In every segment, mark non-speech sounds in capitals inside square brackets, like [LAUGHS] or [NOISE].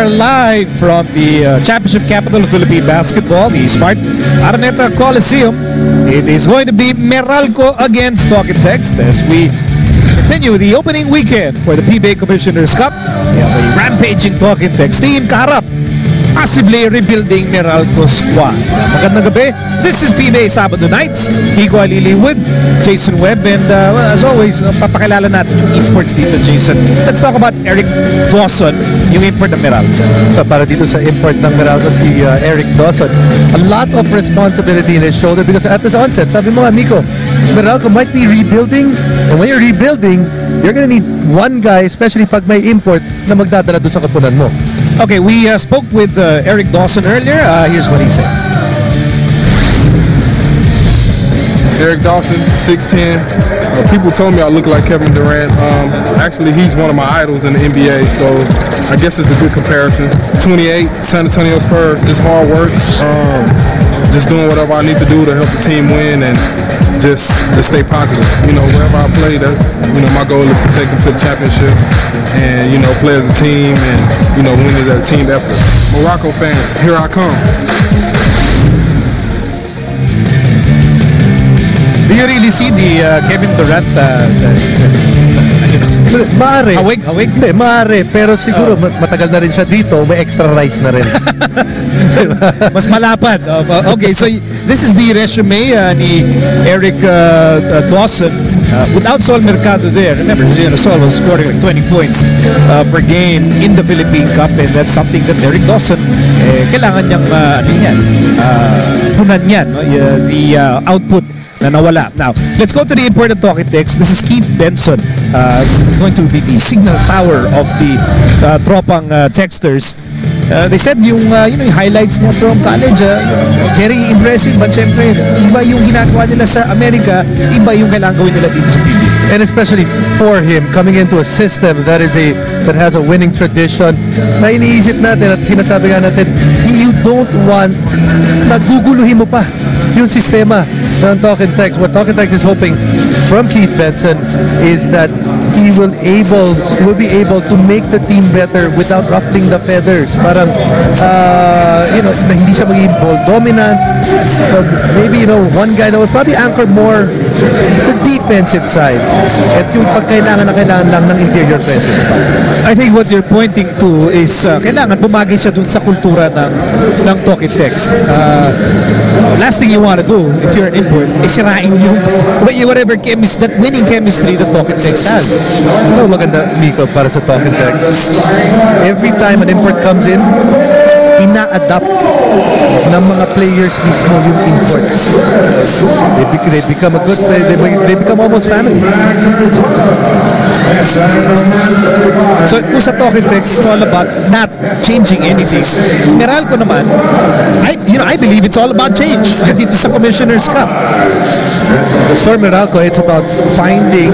are live from the uh, championship capital of Philippine basketball, the Smart Araneta Coliseum. It is going to be Meralco against Talk and Text as we continue the opening weekend for the PBA Commissioner's Cup. We have a rampaging Talk and Text team kaharap possibly rebuilding Meralco squad. Magandang gabi. This is PBA Sabado Nights. Kiko Alili with Jason Webb and uh, well, as always, uh, papakilala natin yung imports dito, Jason. Let's talk about Eric Dawson, yung import ng Meralco. So para dito sa import ng Meralco si uh, Eric Dawson, a lot of responsibility in his shoulder because at this onset, sabi mo nga, Miko, Meralco might be rebuilding and when you're rebuilding, you're gonna need one guy, especially pag may import, na magdadala doon sa kapunan mo. Okay, we uh, spoke with uh, Eric Dawson earlier. Uh, here's what he said. Eric Dawson, 6'10". Uh, people told me I look like Kevin Durant. Um, actually, he's one of my idols in the NBA, so I guess it's a good comparison. 28, San Antonio Spurs, just hard work, um, just doing whatever I need to do to help the team win and just to stay positive. You know, wherever I play, that you know, my goal is to take them to the championship and you know, play as a team and you know, win as a team effort. Meralco fans, here I come. Do you really see the uh, Kevin Durant uh, Maare. Hawig, hawig? Hindi, maare. Pero siguro Oh. mat- matagal na rin siya dito, may extra rice na rin. [LAUGHS] Mas malapad. Uh, uh, okay, so this is the resume uh, ni Eric uh, uh, Dawson. Uh, without Sol Mercado there, remember, you know, Sol was scoring like 20 points uh, per game in the Philippine Cup and that's something that Eric Dawson, eh, kailangan niyang, uh, ano yan, uh, punan yan, no? Y- the uh, output na nawala. Now, let's go to the important talking text. This is Keith Benson. Uh, he's going to be the signal tower of the uh, tropang uh, texters. Uh, they said yung, uh, you know, yung highlights niya from college, uh, very impressive. But syempre, iba yung ginagawa nila sa Amerika, iba yung kailangan gawin nila dito sa PBA. and especially for him coming into a system that is a that has a winning tradition na iniisip natin at sinasabi nga natin you don't want na guguluhin mo pa yung sistema and Text. What Text is hoping from Keith Benson is that he will able will be able to make the team better without ruffling the feathers parang uh, you know na hindi siya magiging ball dominant but maybe you know one guy that would probably anchor more the defensive side at yung pagkailangan na kailangan lang ng interior presence. I think what you're pointing to is uh, kailangan bumagay siya dun sa kultura ng ng talk and text. Uh, last thing you want to do if you're an import is sirain yung whatever chemist that winning chemistry that talk and text has. Ito maganda, Miko, para sa Talk and Text. Every time an import comes in, ina-adapt ng mga players mismo yung import. They, bec- they become a good play, they, be- they become almost family. So kung sa talk text, it's all about not changing anything. Meralco naman, I, you know, I believe it's all about change. [LAUGHS] Dito sa Commissioner's Cup. For Meralco, it's about finding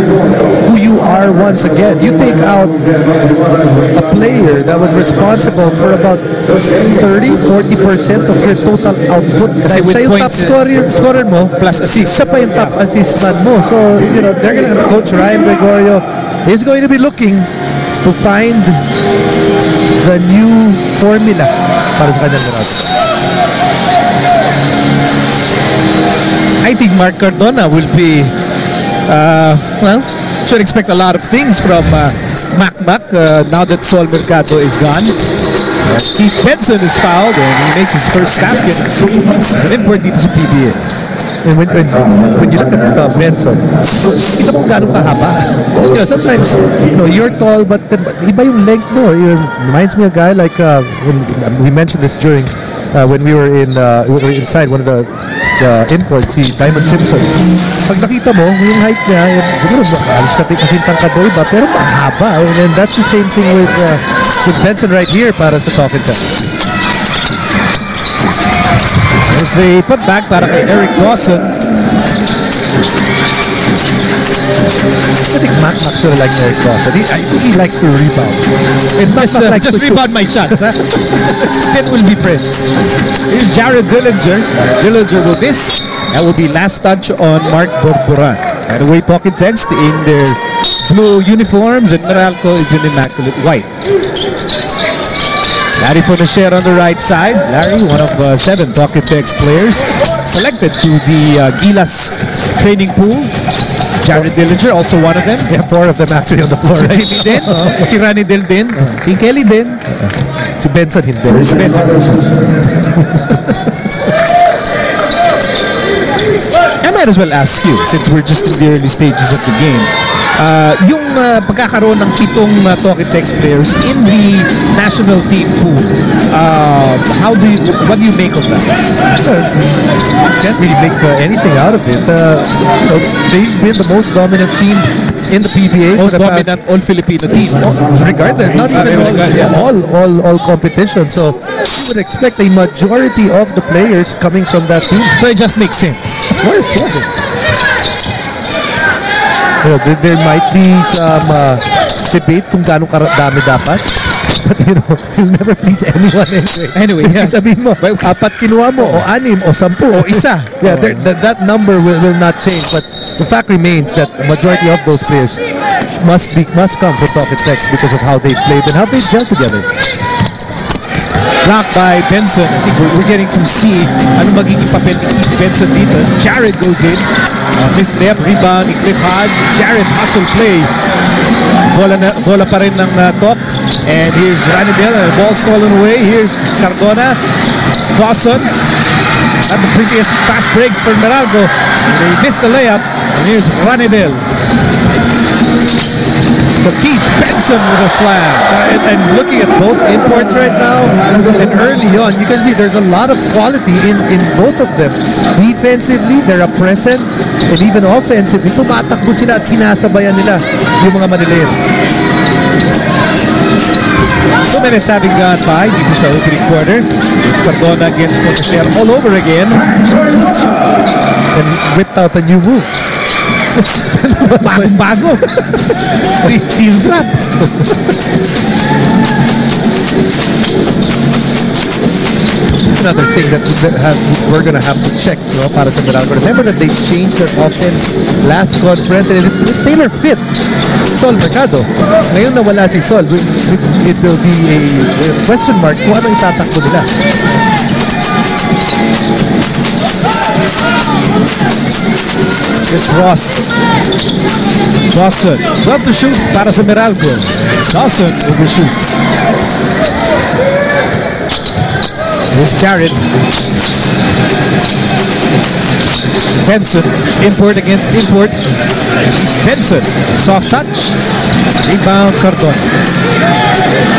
who you are once again. You take out a player that was responsible for about 30, 40% of your total output. Kasi Dahil with siya yung top eh, scorer, scorer mo, plus assist. Siya pa yung top assist man mo. So, you know, they're gonna, Coach Ryan Gregorio is going to be looking to find the new formula para sa kanyang Meralco. I think Mark Cardona will be, uh, well, should expect a lot of things from uh, Mac Mac uh, now that Sol Mercado is gone. Keith Benson is fouled and he makes his first basket. An import dito PBA. And when, when, when you look at uh, Benson, kita mo gano'ng kahaba. You know, sometimes, you know, you're tall, but iba yung length mo. It reminds me of a guy like, uh, when, we mentioned this during, uh, when we were in, uh, we were inside one of the the imports, si Diamond Simpson. Pag nakita mo, yung height niya, yun, siguro, alis ka kasi tangkad mo iba, pero mahaba. And then that's the same thing with, uh, with Benson right here para sa Talk and Text. There's the putback para kay Eric Dawson. I think Mac Mac sort of like Eric Dawson. He, I think he likes to rebound. And Mac uh, likes just to shoot. rebound my shots, [LAUGHS] huh? then we'll be friends. Here's Jared Dillinger. Dillinger with this. That will be last touch on Mark Borboran. By the way, talking text in their blue uniforms and Meralco is in immaculate white. Larry Fonacier on the right side. Larry, one of uh, seven Talkitex players, selected to the uh, Gilas training pool. Jared Dillinger, also one of them. Yeah, four of them actually on the floor. Si? Jimmy din. [LAUGHS] Si Rani Del din. Si Kelly din. Si Benson hindi. Si Benson. I might as well ask you, since we're just in the early stages of the game, uh, yung uh, pagkakaroon ng pitong uh, Talkitex players in the national team pool, uh, how do you, what do you make of that? Can't really make uh, anything out of it. Uh, they've been the most dominant team in the PBA Most the dominant all-Filipino team. regardless, not Uh, even all, yeah. all, all, all competition. So you would expect a majority of the players coming from that team. So it just makes sense. Of course, yeah. You know, there, there might be some uh, debate kung gaano karami dapat. [LAUGHS] But you know, you'll never please anyone anyway. Anyway, yeah. Sabihin mo, apat kinuha mo, o anim, o sampu, o isa. [LAUGHS] Yeah, there, that, that number will, will not change. But the fact remains that the majority of those players must be must come from Talk Text because of how they played and how they gel together. Blocked by Benson. I think we're, getting to see ano magiging papel ni Benson dito. Jared goes in. Uh, mislep, rebound ni Cliff Hodge. Jared hustle play. Bola, na, bola pa rin ng uh, top. And here's Ranidel. Uh, ball stolen away. Here's Cardona. Dawson. At the previous fast breaks for Meralco. They missed the layup. And here's Ranidel. So Keith Benson with a slam. Uh, and, and looking at both imports right now, and early on, you can see there's a lot of quality in, in both of them. Defensively, they're a present, and even offensively, tumatakbo sila at sinasabayan nila yung mga Manilean. So many having gone by dito sa opening quarter. It's Cardona against Fonacher all over again. And whipped out a new move. Bagong-bago. Free steel trap. Another thing that we have, we're gonna have to check, know, para sa Meralco. Remember that they changed their offense last conference and it, it tailor fit Sol Mercado. Ngayon na wala si Sol, it, it will be a question mark kung ano itatakbo nila. It's Ross. Dawson. Love to shoot para sa Meralco. Dawson overshoots. Here's Jared. Benson. Import against import. Benson. Soft touch. Rebound Cardona.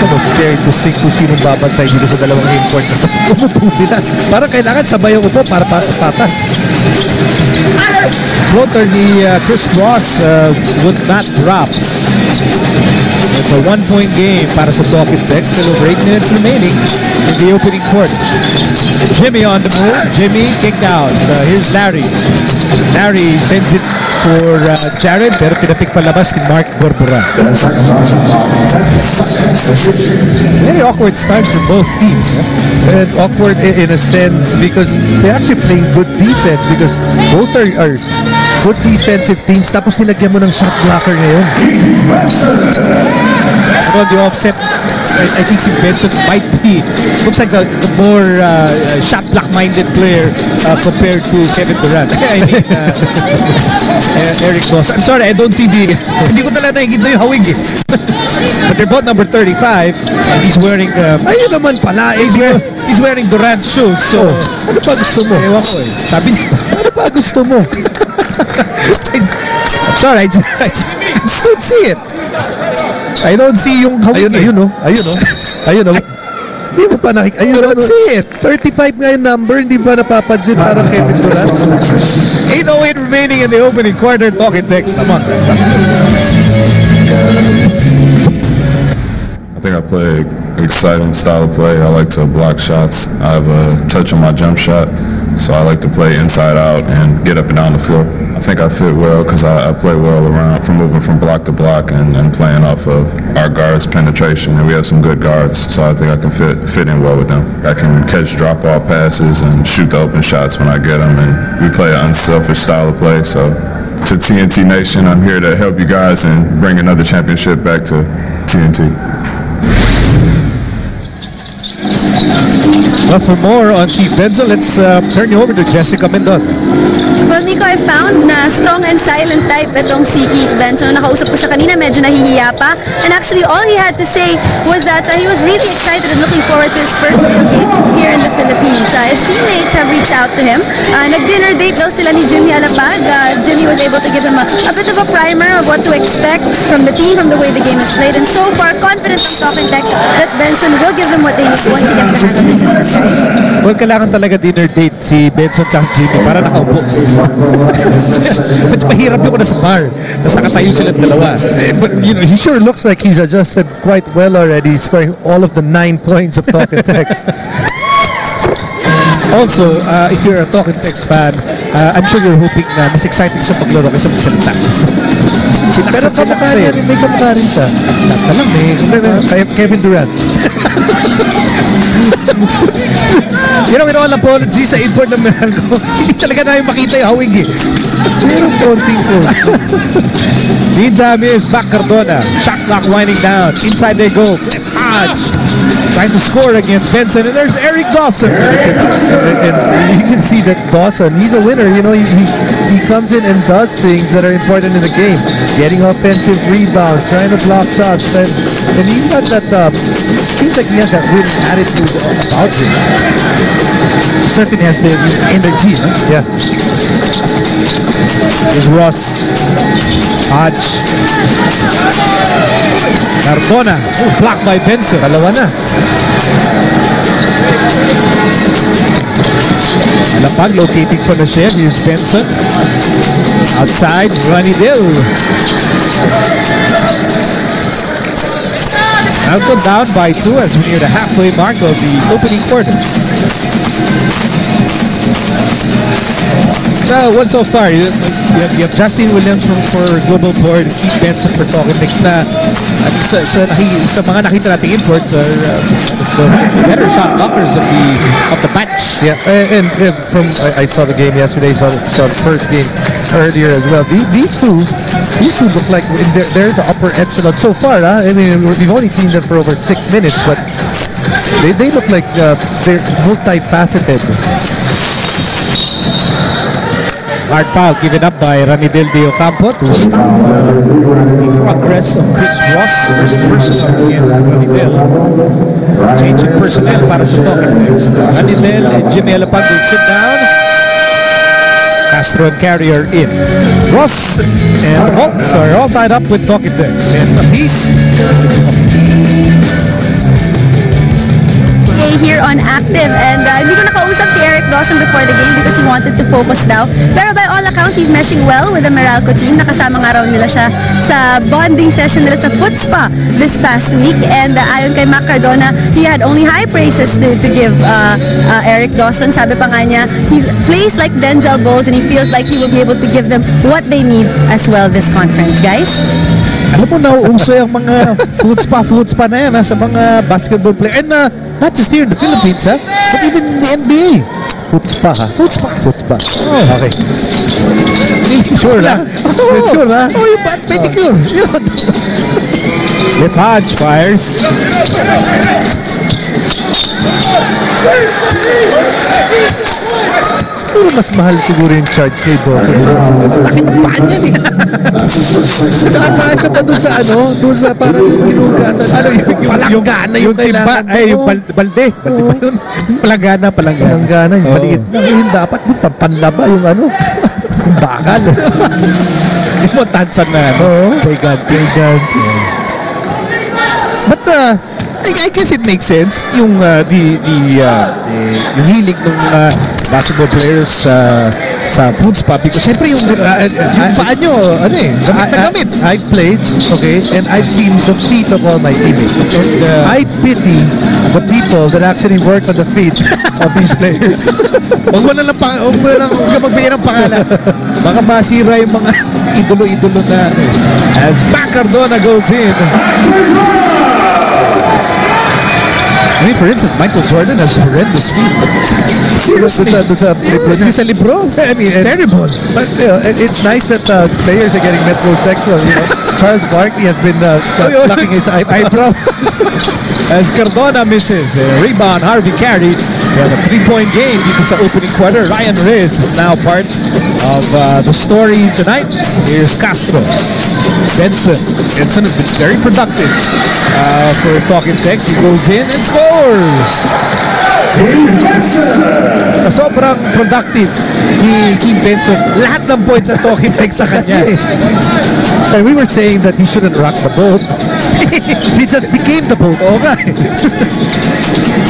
Almost scary to think kung sinong babantay dito sa dalawang import na [LAUGHS] umupo sila. Parang kailangan sabay yung upo para pa- patas. Floater ni uh, Chris Ross uh, would not drop. It's a one-point game para sa Text. Still over 8 minutes remaining in the opening quarter. Jimmy on the move. Jimmy kicked out. Uh, here's Larry. Larry sends it for uh, Jared pero pinapik palabas ni Mark Borbora. Very awkward start for both teams. huh? And awkward in, in a sense because they're actually playing good defense because both are, are good defensive teams tapos nilagyan mo ng shot blocker ngayon. On the offset, I, I think si Benson might be, looks like the, the more uh, shot block-minded player uh, compared to Kevin Durant. [LAUGHS] I mean, uh, uh, [LAUGHS] Eric Dawson. I'm sorry, I don't see the, [LAUGHS] hindi ko talaga nakikita yung hawig eh. but they're both number 35 and he's wearing, uh, Ayun naman pala, eh, he's, ba- he's wearing Durant shoes. So, ano pa gusto mo? ewan ko eh. Sabi niya, Ano pa gusto mo? I'm sorry, I, I, I just don't see it. I don't see yung hawig Ayun, eh. ayun oh. Ayun oh. Ayun oh. Hindi mo pa nakik... Ayun oh. see it. 35 nga yung number, hindi ba napapansin parang Kevin Durant? 8.08 remaining in the opening quarter. Talking text naman. I think I play an exciting style of play. I like to block shots. I have a touch on my jump shot, so I like to play inside out and get up and down the floor. I think I fit well because I, I play well around from moving from block to block and, and playing off of our guards' penetration. And we have some good guards, so I think I can fit fit in well with them. I can catch drop off passes and shoot the open shots when I get them. And we play an unselfish style of play, so to TNT Nation. I'm here to help you guys and bring another championship back to TNT. Well, for more on Keith Benson, let's uh, turn you over to Jessica Mendoza. Well, Nico, I found na strong and silent type itong si Keith Benson. Nakausap ko siya kanina, medyo nahihiya pa. And actually, all he had to say was that uh, he was really excited and looking forward to his first real game here in the Philippines. Uh, his teammates have reached out to him. Uh, Nag-dinner date daw sila ni Jimmy Alapag. Uh, Jimmy was able to give him a, a bit of a primer of what to expect from the team, from the way the game is played. And so far, confident ang Talk and Tech that Benson will give them what they need once he gets the hang of this. Well, kailangan talaga dinner date si Benson at Jimmy para nakaupo. [LAUGHS] Medyo mahirap yung nasa bar. Tapos nakatayo silang dalawa. Eh, But you know, he sure looks like he's adjusted quite well already, scoring all of the nine points of talk and text. [LAUGHS] Also, uh, if you're a Talk and Text fan, uh, I'm sure you're hoping na mas exciting siya paglaro kaysa magsalita. Pero kamukha niya rin, may kamukha rin siya. Basta lang, may, Ke- Kevin Durant. you know, with all apologies sa import ng Meralco, [LAUGHS] hindi talaga namin makita yung hawig eh. Pero konting po. Dean [LAUGHS] Damis, back Cardona. Shot clock winding down. Inside they go. Hodge trying to score against Benson. And there's Eric Dawson. and, and you can see that Dawson, he's a winner. You know, he, he, he comes in and does things that are important in the game. Getting offensive rebounds, trying to block shots. And, and he's got that, uh, seems like he has that winning attitude about him. Certainly has the energy. Huh? Yeah. There's Ross. Hodge. Cardona. Oh, blocked by Benson. Dalawa na. Alapag locating for the shell. Here's Benson. Outside, Ranidel. Now go down by two as we near the halfway mark of the opening quarter. So, what so far? You, you, have, you have Justin Williams for, for GlobalPort, Keith Benson for Talking Mix na mean, sa, sa, sa mga nakita nating imports are uh, the better shot blockers of the of the batch. Yeah, and, and, and from I, I saw the game yesterday, saw, the- saw the first game earlier as well. These, these two, these two look like they're, they're the upper echelon so far. Huh? I mean, we've only seen them for over six minutes, but they, they look like uh, they're multifaceted. Hard foul given up by Ramidel de Ocampo to progress of Chris Ross. First personal against Ramidel. Changing personnel para sa Talking Text. Ramidel and Jimmy Alapag will sit down. Castro and Carrier in. Ross and the Bolts are all tied up with Talking Text. And apiece, PA here on Active and uh, hindi ko nakausap si Eric Dawson before the game because he wanted to focus daw. Pero by all accounts, he's meshing well with the Meralco team. Nakasama nga raw nila siya sa bonding session nila sa foot spa this past week and uh, ayon kay Mac Cardona, he had only high praises to, to give uh, uh, Eric Dawson. Sabi pa nga niya, he plays like Denzel Bowles and he feels like he will be able to give them what they need as well this conference, guys. alam mo, nauuso yung mga food spa, food spa na yan ha, sa mga basketball player. And uh, not just here in the Philippines, ha, but even in the NBA. Foot spa, ha? Food spa. Foot spa. Oh. Okay. Sure na. Oh, sure, ha? Oh, yung bat pedicure. Yun. Lip Hodge fires. Siguro mas mahal siguro yung charge kay Dawson. Tsaka kasya pa doon sa ano, doon sa parang hinugasan. Ano yung, yung, yung, Palanggana yung, timba. Ay, yung bal balde. Balde ba yun? Palanggana, palanggana. Palanggana, yung maliit lang. Yung dapat doon, pampanlaba yung ano. [LAUGHS] Yung bakal. [LAUGHS] Yung mga tansan na, ano, Oo. gigantic. Gigantic. But, uh, I, I guess it makes sense yung uh, the the uh, eh, yung hilig ng uh, basketball players sa sa food spa because syempre yung uh, yung paa nyo ano eh gamit na gamit I, I've played, okay, and I've seen the feet of all my teammates. And, uh, I pity the people that actually work on the feet of these players. [LAUGHS] Huwag mo na lang, pa, huwag mo na lang huwag ka magbigay ng pangalan. Baka masira yung mga idolo-idolo na ano eh. As Mac Cardona goes in. I mean, for instance, Michael Jordan has horrendous feet. Seriously. Doon sa, doon sa libro niya. Yung sa libro? I mean, terrible. But you know, it, it's nice that uh, players are getting metrosexual. You know? [LAUGHS] Charles Barkley has been uh, plucking his eyebrow. [LAUGHS] As Cardona misses, uh, rebound, Harvey Carey. They have a three-point game dito sa opening quarter. Ryan Reyes is now part of uh, the story tonight. Here's Castro. Benson. Benson has been very productive uh, for Talking Tex. He goes in and scores. Sa sobrang productive ni Kim Benson, lahat ng points na Talking Tex sa kanya. [LAUGHS] And we were saying that he shouldn't rock the boat. [LAUGHS] he just became the boat. Oo [LAUGHS]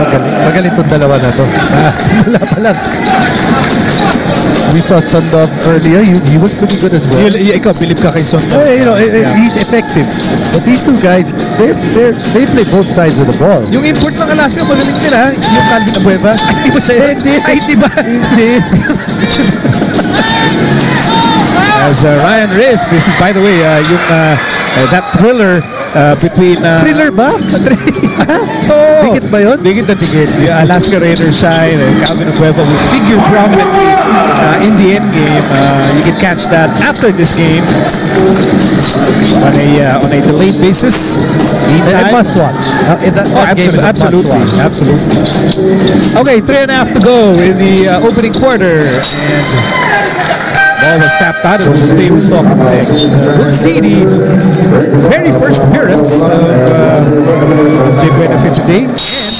Magaling, magaling itong dalawa na to. [LAUGHS] Ah, simula pa lang. We saw Sundov earlier. He, he was pretty good as well. Y- y- ikaw, believe ka kay Son. Eh, you know, eh, eh, he's effective. But these two guys, they they they play both sides of the ball. Yung import ng Alaska, magaling ha. Yung Calvin Abueva. [LAUGHS] Ay, di ba siya? Hindi. Ay, di ba? [LAUGHS] Hindi. As uh, Ryan Reyes, this is by the way, uh, yung uh, uh, that thriller uh, between... Uh, Thriller ba? [LAUGHS] Oh, Dikit ba yun? Dikit na dikit. Yung Alaska Raiders side and Calvin Abueva will figure prominently uh, in the end game. Uh, you can catch that after this game on a uh, on a delayed basis. Meantime, must watch. Uh, that, Oh, game absolutely, must absolutely, watch. absolutely. Okay, three and a half to go in the uh, opening quarter, and ball was tapped out. It was with talking. We'll see the very first appearance of uh, Buenafe today, and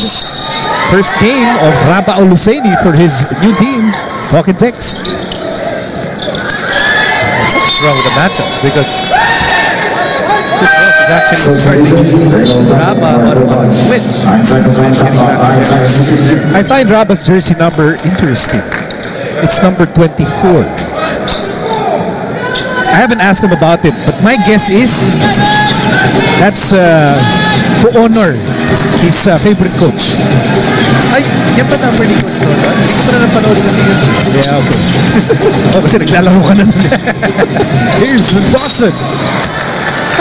first game of Rabeh Al-Hussaini for his new team, Talking Text. What's wrong with the matchups? Because this boss is actually starting Rama on, on switch. I find Raba's jersey number interesting. It's number 24. I haven't asked them about it, but my guess is that's uh, to honor his uh, favorite coach. Ay, yan ba number ni Coach Norman? Hindi ko pa na napanood kasi yun. Yeah, okay. oh, kasi naglalaro ka na. Here's Dawson.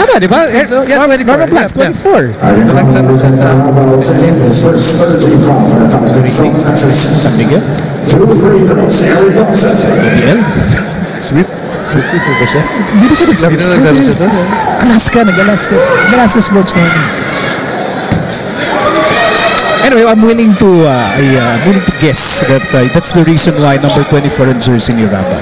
Tama, di ba? Eh, So, yeah, 24. Norman Black, Yeah, 24. Naglaro siya sa San Miguel? Miguel? Swift Swift ba siya? Hindi ba siya naglaro? Hindi na naglaro siya doon. Alaska, nag-Alaska. Nag-Alaska Sports na. Anyway, I'm willing to uh, I, uh, willing to guess that uh, that's the reason why number 24 ang jersey ni Ramba.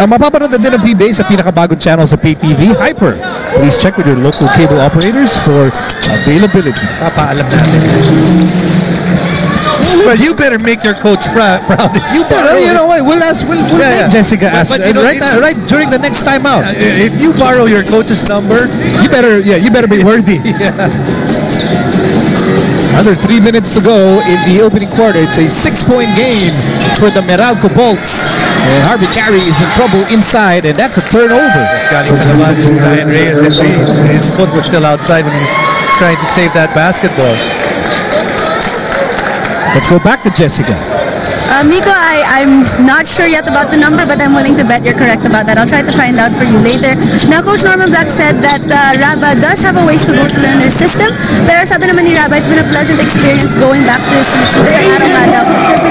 Uh, mapapanood na din ang PBA sa pinakabagong channel sa PayTV, Hyper. Please check with your local cable operators for availability. Papaalam natin. Well, you better make your coach prou- proud. If [LAUGHS] you borrow, you know what? We'll ask. We'll, we'll Yeah, make yeah. Jessica But- ask. but you uh, know, right, now, right during the next time out. if you borrow your coach's number, You better, yeah, you better be worthy. [LAUGHS] Another three minutes to go in the opening quarter. It's a six-point game for the Meralco Bolts. And Harvey Carey is in trouble inside, and that's a turnover. galing sa naman si Ryan Reyes his, his foot was still outside when he was trying to save that basketball. Let's go back to Jessica. Uh, Miko, I, I'm not sure yet about the number, but I'm willing to bet you're correct about that. I'll try to find out for you later. Now, Coach Norman Black said that uh, Raba does have a ways to go to learn their system. Pero sabi naman ni Raba, it's been a pleasant experience going back to his roots. Kasi araw nga daw,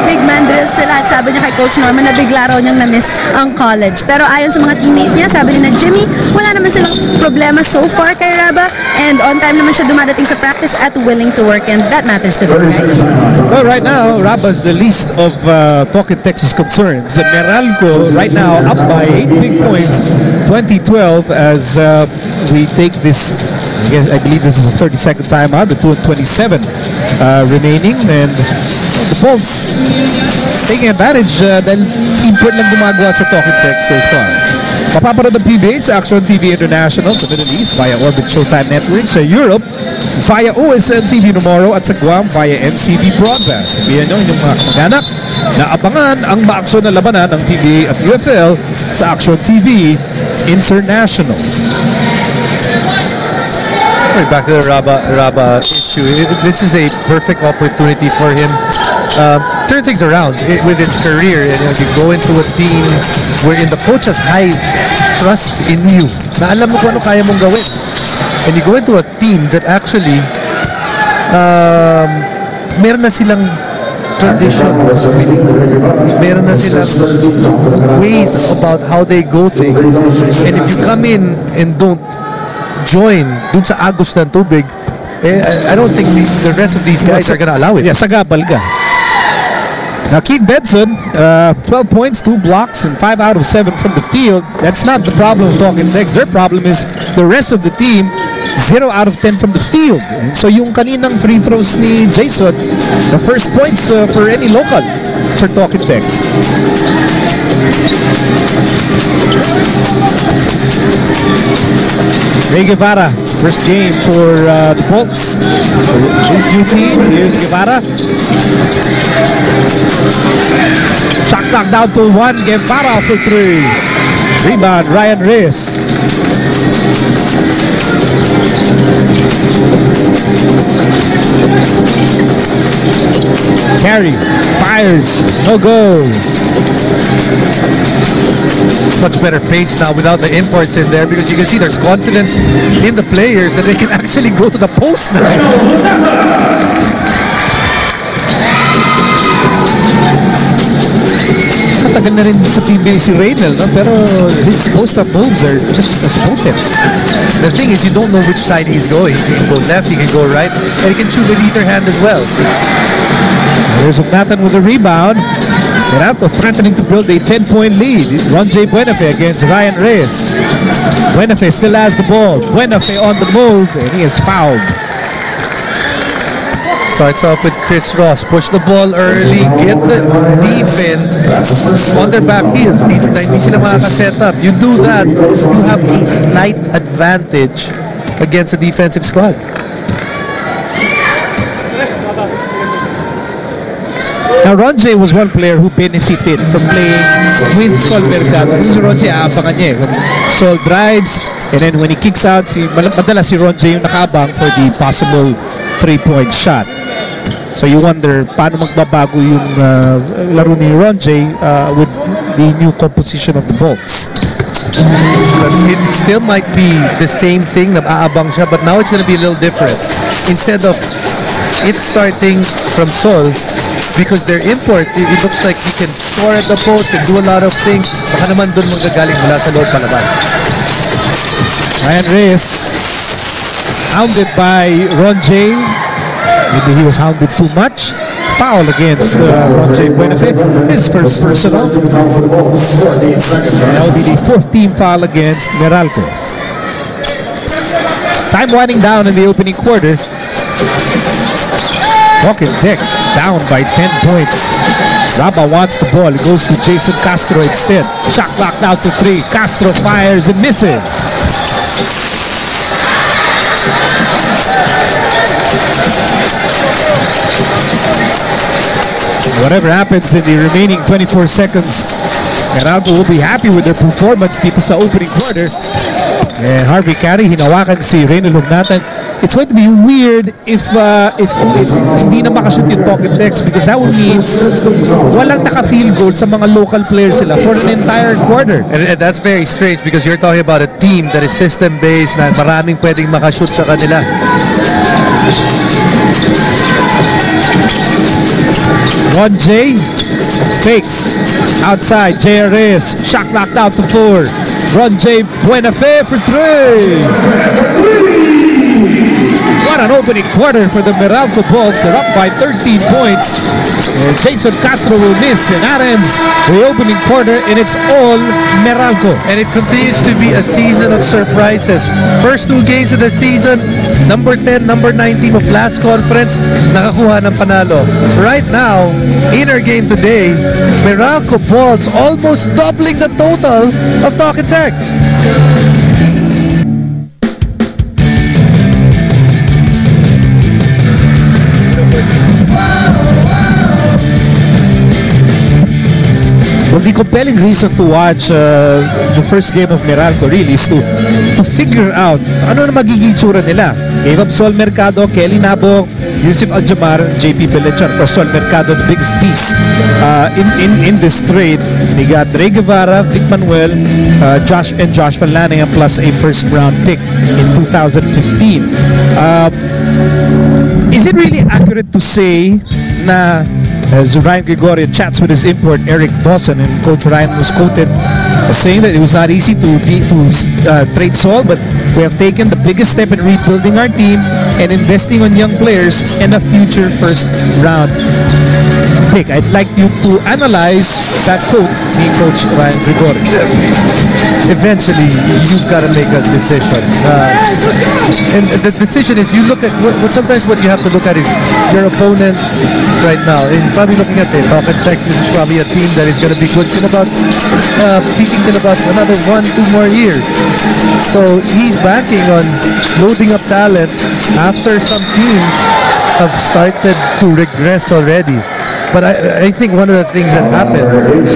big man drill sila at sabi niya kay Coach Norman na bigla raw niyang na-miss ang college. Pero ayon sa mga teammates niya, sabi niya na Jimmy, wala naman silang problema so far kay Raba and on time naman siya dumadating sa practice at willing to work and that matters to the guys. Well, right now, Raba's the least of uh, Pocket Texas concerns. Meralco right now up by eight big points, 2012 as uh, we take this, I, guess, I believe this is a 30-second timeout, the 2 and 27 uh, remaining. And the Bolts taking advantage uh, dahil input lang gumagawa sa Talking Text so far. Mapapanood ang sa Aksyon TV International sa Middle East via Orbit Showtime Network sa Europe via OSN TV tomorrow at sa Guam via MCB Broadband. Sabihan nyo inyong mga kamag-anak na abangan ang maaksyon na labanan ng PBA at UFL sa Action TV International. Right back to the Raba, Raba issue. It- this is a perfect opportunity for him. Um, turn things around i- with his career. And you, know, you go into a team wherein the coach has high trust in you. Na alam mo kung ano kaya mong gawin. And you go into a team that actually um, meron na silang tradition. Meron na silang ways about how they go things. And if you come in and don't join dun sa agos ng tubig, eh, I, I don't think the, the rest of these guys are gonna allow it. Yeah, sagabal ka. Now, Keith Benson, uh, 12 points, 2 blocks, and 5 out of 7 from the field. That's not the problem of Talking Tex. Their problem is the rest of the team, 0 out of 10 from the field. And so yung kaninang free throws ni Jayson, the first points uh, for any local for Talking Text. Ray Guevara, first game for uh, the Bolts. His new here's Guevara. Shot clock down to one. Guevara for three. Rebound, Ryan Reyes. Carey, fires, no go. much better pace now without the imports in there because you can see there's confidence in the players that they can actually go to the post now. Matagal na rin sa PBA si Reynel, no? pero his post-up moves are just as potent. The thing is, you don't know which side he's going. He can go left, he can go right, and he can shoot with either hand as well. There's Nathan with a rebound. Meralco threatening to build a 10-point lead. Ron J. Buenafe against Ryan Reyes. Buenafe still has the ball. Buenafe on the move, and he is fouled. Starts off with Chris Ross. Push the ball early. Get the defense on their back heels. Hindi, hindi sila makaka-set up. You do that, you have a slight advantage against a defensive squad. Now, Ron J was one player who benefited from playing with Sol Mercado. Kasi si Ron J, aabangan niya eh. Sol drives, and then when he kicks out, si, madalas si Ron J yung nakaabang for the possible three-point shot. So you wonder, paano magbabago yung uh, laro ni Ron J uh, with the new composition of the Bolts? But it still might be the same thing na aabang siya, but now it's going to be a little different. Instead of it starting from Sol, because their import, it, it looks like he can score at the post, can do a lot of things. Baka naman doon magagaling mula sa loob palabas. Ryan Reyes, hounded by Ron J. Maybe he was hounded too much. Foul against uh, J. Buenafe. His first personal. And that will be the fourth team foul against Meralco. Time winding down in the opening quarter. Hawkins Dex down by 10 points. Raba wants the ball. It goes to Jayson Castro instead. Shot clock out to three. Castro fires and misses. Whatever happens in the remaining 24 seconds, Meralco will be happy with their performance dito sa opening quarter. And Harvey Carey, hinawakan si Reynel Hugnatan. It's going to be weird if, uh, if, if hindi na makashoot yung Pocket Dex because that would mean walang naka-field goal sa mga local players sila for an entire quarter. And, and that's very strange because you're talking about a team that is system-based na maraming pwedeng makashoot sa kanila. Ron J fakes outside. JRS shot knocked out to four. Ron J Buenafe for three. What an opening quarter for the Meralco Bulls. They're up by 13 points. And Jason Castro will miss, and that ends the opening quarter, and it's all Meralco. And it continues to be a season of surprises. First two games of the season, number 10, number 9 team of last conference, nakakuha ng panalo. Right now, in our game today, Meralco Balls almost doubling the total of Talk Text. Well, the compelling reason to watch uh, the first game of Meralco really is to to figure out ano na magiging tsura nila. Gave up Sol Mercado, Kelly Nabong, Yusuf Aljamar, JP Belechar for Sol Mercado, the biggest piece uh, in, in in this trade. They got Ray Guevara, Vic Manuel, uh, Josh and Josh Van Lanningham plus a first round pick in 2015. Um, is it really accurate to say na As Ryan Gregorio chats with his import Eric Dawson, and Coach Ryan was quoted saying that it was not easy to to uh, trade Sol, but we have taken the biggest step in rebuilding our team and investing on young players and a future first round pick. I'd like you to analyze that quote ni Coach Ryan Gregorio. Eventually you've got to make a decision. Uh, and the decision is you look at what, what sometimes what you have to look at is your opponent right now. And probably looking at the and Texas is probably a team that is going to be good in about uh, peaking in about another one, two more years. So he's banking on loading up talent after some teams have started to regress already. But I, I think one of the things that happened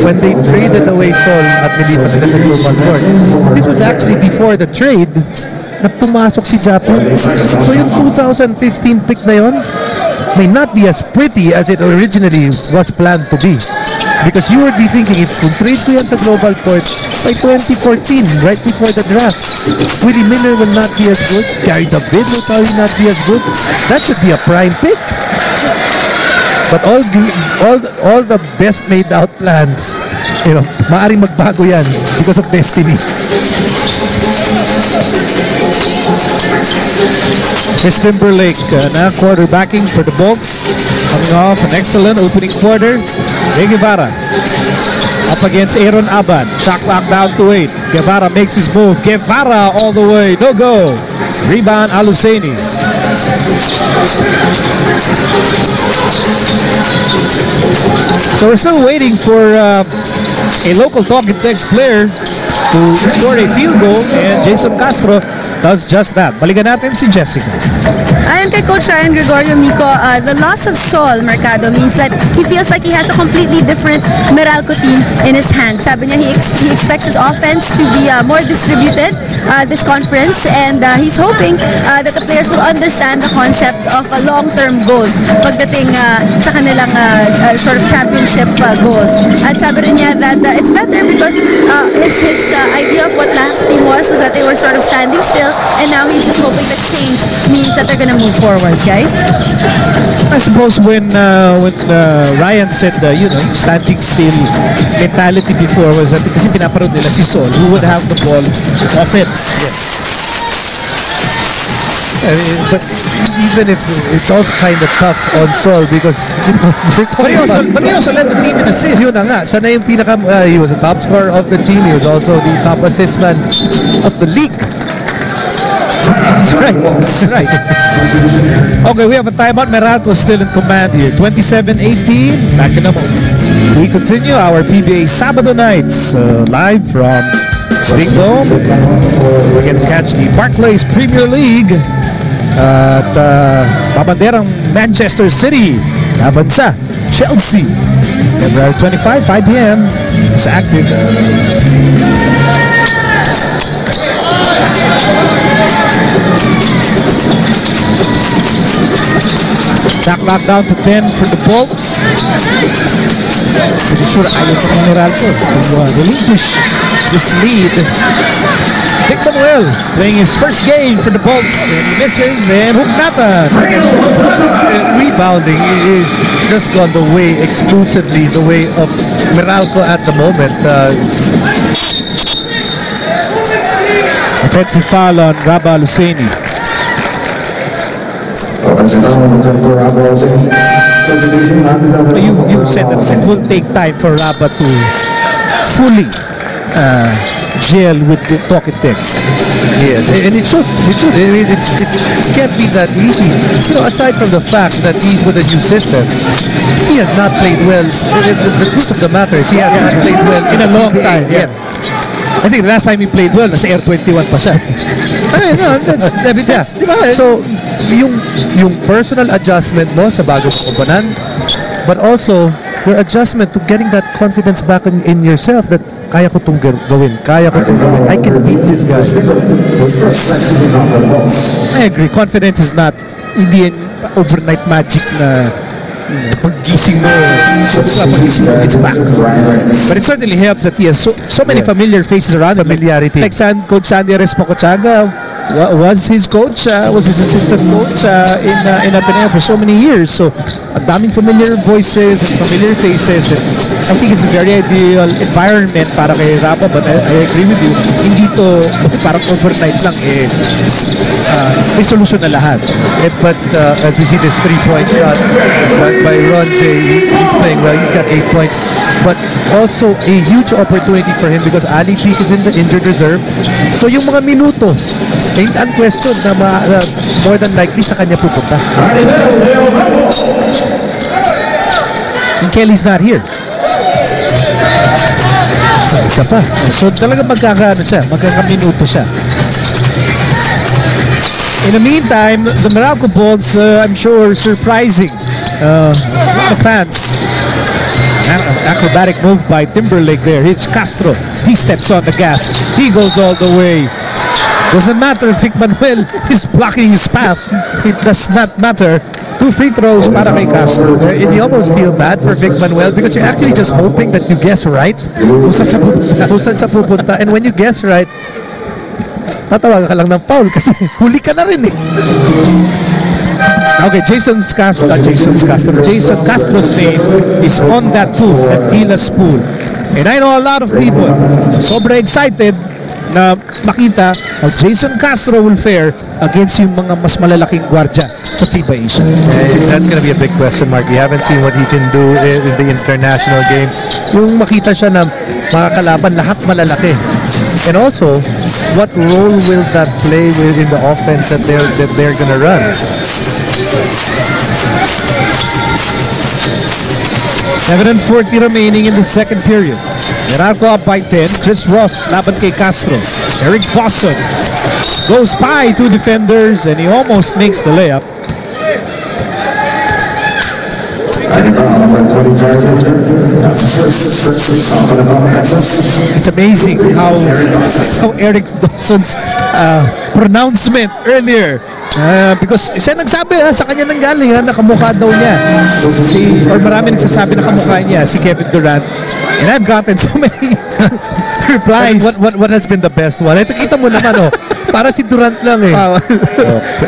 when they traded away Sol at nilipat sila sa Global North, this was actually before the trade na pumasok si Japan. So yung 2015 pick na yon may not be as pretty as it originally was planned to be. Because you would be thinking, if kung trade ko yan sa Global Port by 2014, right before the draft, Willie Miller will not be as good, Gary David will probably not be as good. That should be a prime pick. But all the all all the best laid out plans, you know, maaring magbago yan because of destiny. Chris Timberlake uh, na quarterbacking for the Bolts, Coming off an excellent opening quarter. Ray Guevara up against Aaron Aban. Shot clock down to 8. Guevara makes his move. Guevara all the way. No go. Rebound Al-Hussaini. So we're still waiting for uh, a local talking text player to score a field goal and Jason Castro does just that. Balikan natin si Jessica. Ayon kay Coach Ryan Gregorio Mico, uh, the loss of Sol Mercado means that he feels like he has a completely different Meralco team in his hands. Sabi niya he, ex- he expects his offense to be uh, more distributed this conference and uh, he's hoping uh, that the players will understand the concept of uh, long-term goals pagdating uh, sa kanilang uh, uh, sort of championship uh, goals. At sabi rin niya that uh, it's better because uh, his, his uh, idea of what last team was was that they were sort of standing still and now he's just hoping that change means that they're gonna move forward, guys. I suppose when uh, when uh, Ryan said uh, you know standing still mentality before was that kasi pinaparoon nila si Sol who would have the ball often. I mean, but even if it's also kind of tough on Sol because [LAUGHS] you know, we're But he also, but he also led the team in assists. Yun na nga, siya na yung pinaka, uh, he was the top scorer of the team. He was also the top assist man of the league. [LAUGHS] That's right. That's right. Okay, we have a timeout. Meralco still in command here. 27-18. Back in a moment. We continue our PBA Sabado nights uh, live from Big Dome. We can catch the Barclays Premier League at uh, babanderang Manchester City. Laban Chelsea. February 25, 5 p.m. It's AKTV. Back lock down to 10 for the Bolts. Meralco to uh, relinquish this lead. Vic Manuel playing his first game for the Bolts and misses and Hugnatan. Uh, rebounding is just gone the way, exclusively the way of Meralco at the moment. Uh, Offensive foul on Rabeh Al-Hussaini. You, you said that it will take time for Rabah to fully uh, gel with the talking text. yes, and it should. It should. I mean, it, it can't be that easy. You know, aside from the fact that he's with a new system, he has not played well. The, the, the truth of the matter is he has not played well In a long time, yeah. I think the last time he played well, nasa Air 21 pa siya. Ay, no, that's, [LAUGHS] that's, di ba? So, yung, yung personal adjustment mo sa bagong koponan, but also your adjustment to getting that confidence back in, in yourself that kaya ko itong gawin, kaya ko itong gawin, I can beat this guy. I agree. Confidence is not hindi yan overnight magic na paggising mo, paggising mo, it's back. But it certainly helps that he has so, so many familiar faces around him. Familiarity. Like San, Coach Sandy Respocochaga wa- was his coach, uh, was his assistant coach uh, in uh, in Ateneo for so many years. So daming familiar voices and familiar faces. And I think it's a very ideal environment para kay Rapa. But I, I agree with you, hindi to parang overnight lang eh, uh, may solution na lahat. Eh, but uh, as we see this three-point shot by, by Ron J, he- he's playing well. He's got eight points. But also a huge opportunity for him because Ali Peak is in the injured reserve. So yung mga minuto, ain't unquestioned na ma, uh, more than likely sa kanya pupunta. And Kelly's not here. Isa pa. So talaga magkakaano siya, magkakaminuto siya. In the meantime, the Meralco Bolts, uh, I'm sure, surprising uh, of fans. An acrobatic move by Timberlake there. It's Castro. He steps on the gas. He goes all the way. Doesn't matter if Vic Manuel [LAUGHS] is blocking his path. It does not matter. Two free throws para kay Castro. And you almost feel bad for Vic Manuel because you're actually just hoping that you guess right kung saan siya pupunta. Kung saan siya pupunta. And when you guess right, tatawagan ka lang ng foul kasi [LAUGHS] huli ka na rin eh. Okay, Jason Castro, Jason Castro, Jason Castro's name is on that pool, that Pilas pool. And I know a lot of people sobra excited na makita how Jason Castro will fare against yung mga mas malalaking gwardya sa FIBA Asia. Eh, That's gonna be a big question mark. We haven't seen what he can do in the international game. Yung makita siya na mga kalaban lahat malalaki. And also, what role will that play within the offense that they're that they're gonna run? Seven and 40 remaining in the second period. Meralco up by 10. Chris Ross laban kay Castro. Eric Boston goes by two defenders and he almost makes the layup. It's amazing how how Eric Dawson's uh, pronouncement earlier uh, because siya nagsabi ha, sa kanya nang galing ha, nakamukha daw niya si or marami nagsasabi na kamukha niya si Kevin Durant and I've gotten so many [LAUGHS] replies What what what has been the best one? Ito kita mo naman oh. Para si Durant lang eh. Wow.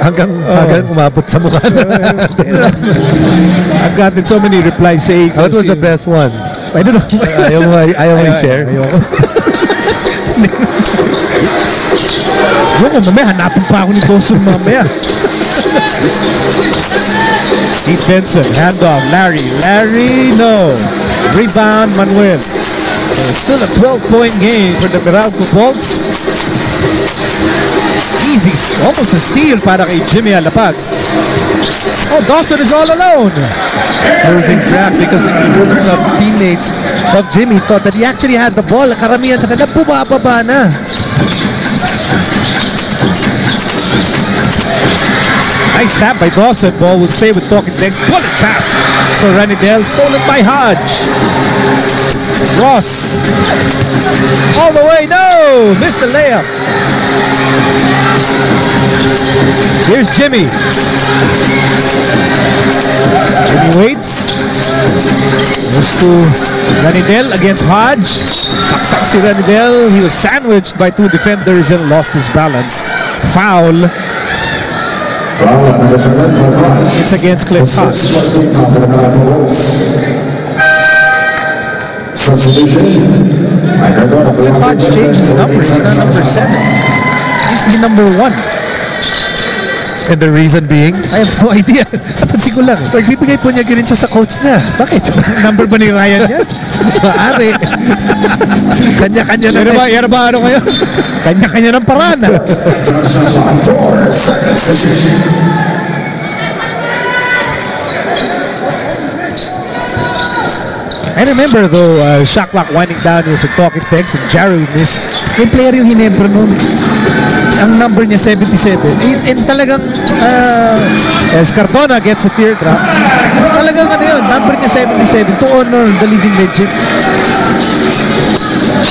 hanggang hanggang umabot sa mukha na. [LAUGHS] I've gotten so many replies saying What was the best one? I don't know Ayaw mo, ayaw mo Ayaw, i-share? ayoko. Ayoko, mamaya hanapin pa ako ni Dawson mamaya. Pete Benson, handoff, Larry. Larry, no. Rebound, Manuel. It's still a 12-point game for the Meralco Bolts. Easy, almost a steal para kay Jimmy Alapag. Oh, Dawson is all alone. losing track because the teammates of Jimmy thought that he actually had the ball. Karamihan sa kanila, bumababa na. Nice tap by Dawson. Ball will stay with Talk 'N Text. Bullet pass for Ranidel. Stolen by Hodge. Ross. All the way. No! Missed the layup. Here's Jimmy. Jimmy waits. Goes to Ranidel against Hodge. Paksak si Ranidel. He was sandwiched by two defenders and lost his balance. Foul. It's against Cliff Hodge. Cliff Hodge changed his number. He's now number seven. He used to be number one. And the reason being, I have no idea. [LAUGHS] Napansin ko lang. eh. nagbibigay po niya rin siya sa coach niya. Bakit? [LAUGHS] number ba ni Ryan yan? [LAUGHS] Maaari. Kanya-kanya na Ano ba, rin. yan ba ano kayo? Kanya-kanya ng paraan. I remember though, uh, shot clock winding down here for Talking Tex and Jerry Miss. Yung player yung Hinebra noon. Ang number niya 77. And, and talagang, uh, as Cardona gets a teardrop, talagang ano yun, number niya 77 to honor the living legend.